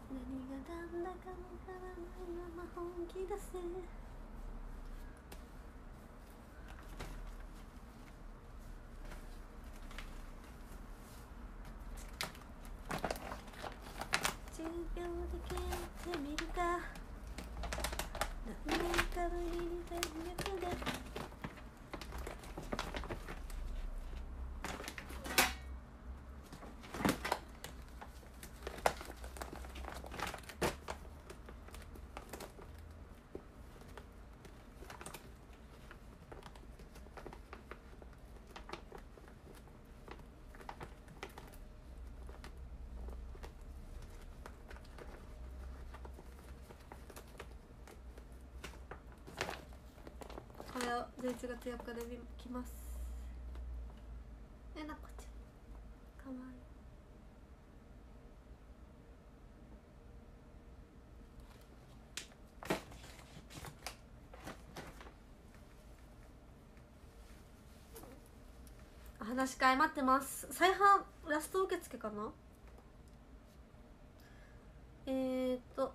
何がなんだかわからないまま本気出せ10秒だけやってみるか何年かぶりに全力でこれを11月4日で見来ますえなこちゃんかわいい話し会待ってます再販ラスト受付かなえー、っと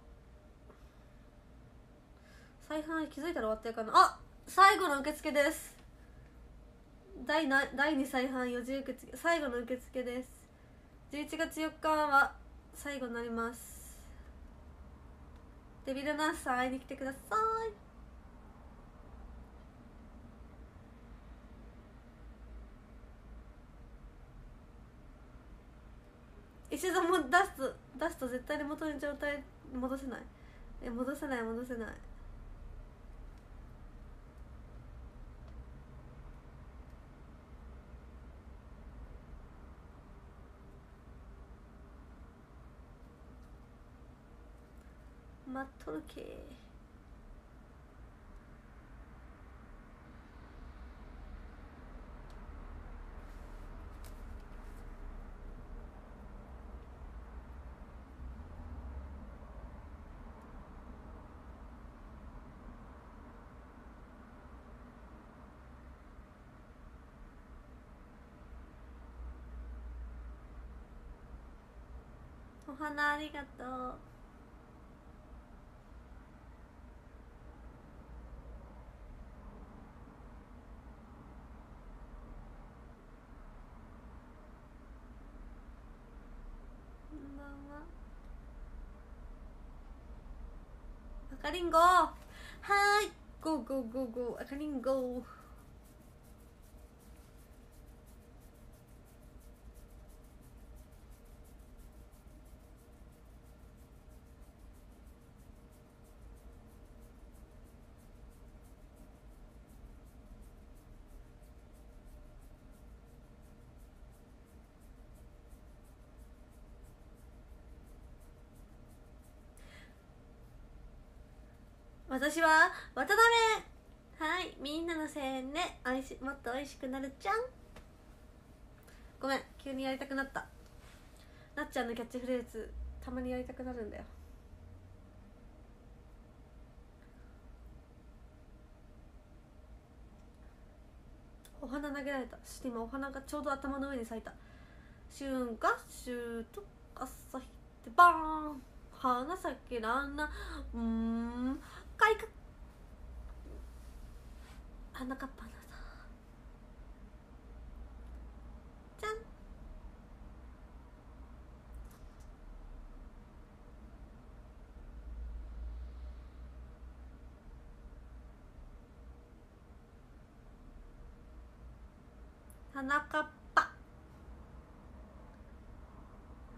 再販気づいたら終わってるかなあ最後の受付です。第な第2再販4次受付最後の受付です。11月4日は最後になります。デビルナースさん会いに来てください。石田も出すと出すと絶対に元の状態戻せない。戻せない戻せない。待っとるけ。お花ありがとうこんばんは赤リンゴはーいゴーゴーゴーゴー赤リンゴ私は渡辺。はいみんなの声援でおいしもっと美味しくなるじゃん。ごめん急にやりたくなった。なっちゃんのキャッチフレーズたまにやりたくなるんだよ。お花投げられた。そして今お花がちょうど頭の上に咲いた。春夏秋と朝日ってバーン。花咲けらんな。うーん開花花かっぱだじゃん。花かっぱ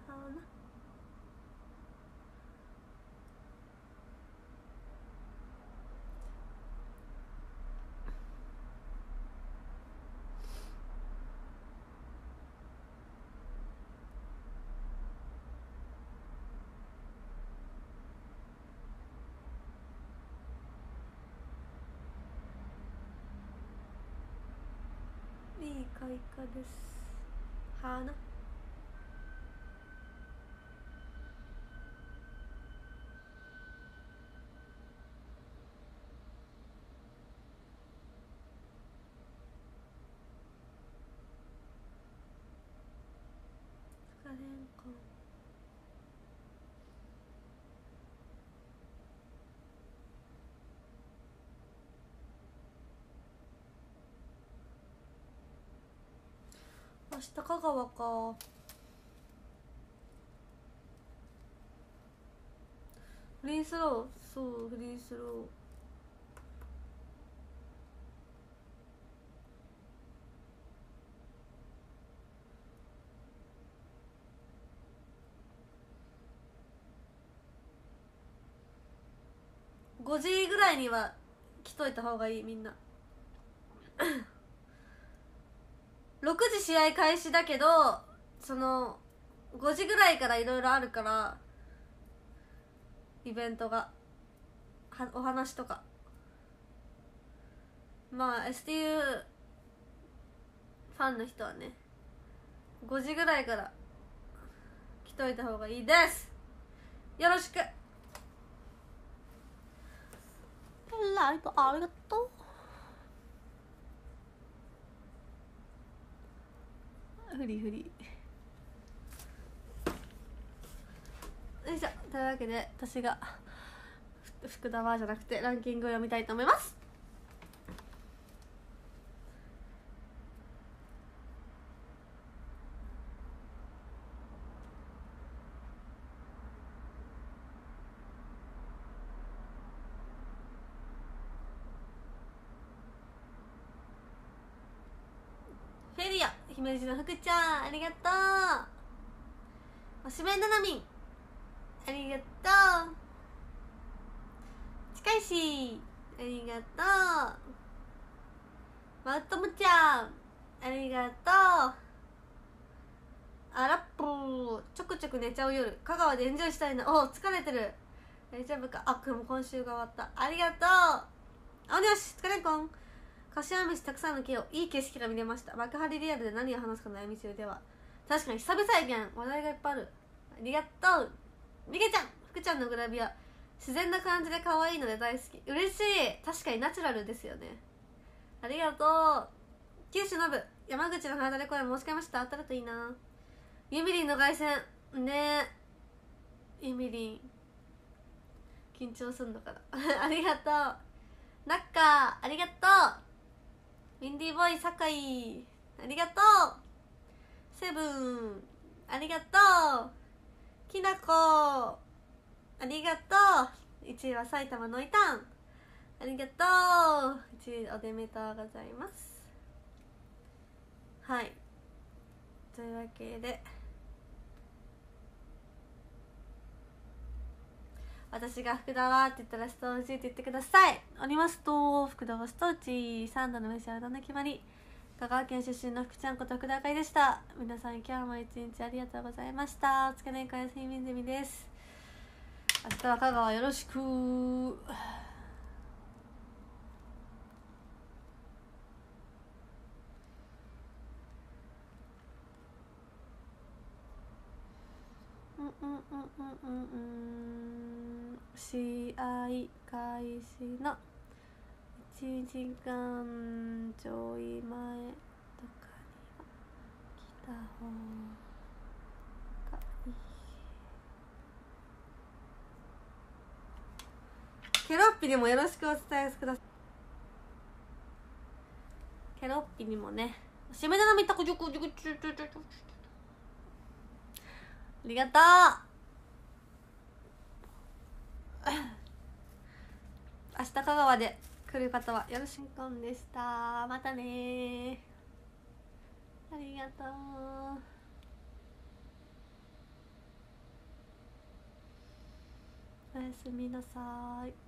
花いい開花です。花疲れんか明日香川か。フリースロー。そうフリースロー。5時ぐらいには来といた方がいいみんな。6時試合開始だけどその5時ぐらいからいろいろあるからイベントがはお話とか。まあ STU ファンの人はね5時ぐらいから来といた方がいいです。よろしく。ライブありがとうフリフリ。よいしょ。というわけで私が福田はじゃなくてランキングを読みたいと思いますフェリア姫路の福ちゃんありがとう。おしめななみんありがとう。近いしありがとう。マウトムちゃんありがとう。あらっぽちょくちょく寝ちゃう夜。香川でエンジョイしたいなお疲れてる。大丈夫か？あでも今週が終わった。ありがとう。あよし疲れんこん柏飯たくさんの木をいい景色が見れました。幕張リアルで何を話すか悩み中では。確かに久々やけん話題がいっぱいある。ありがとう。みけちゃん福ちゃんのグラビア。自然な感じで可愛いので大好き。嬉しい。確かにナチュラルですよね。ありがとう。九州の部山口の花で声申し込みました。当たるといいな。ユミリンの凱旋。ね。えユミリン。緊張すんのかな。ありがとう。ナッカーありがとう。インディーボーイ酒井ありがとう。セブンありがとう。きなこありがとう。1位は埼玉のいたん。ありがとう。1位おでめとうございます。はい。というわけで。私が福田はって言ったらストーチって言ってください。おります。と福田はストーチサンドの飯はうどんの決まり。香川県出身の福ちゃんこと福田会でした。皆さん今日も一日ありがとうございました。お疲れかやすみみずみです。明日は香川よろしく。うんうんうんうんうんうん。試合開始の1時間ちょい前とかには来た方がいいケロッピにもよろしくお伝えくださいケロッピにもね締めなみたくじゅくじゅくちゅちゅちゅちゅありがとう 明日香川で来る方はよろしくんでした。またねありがとう。おやすみなさい。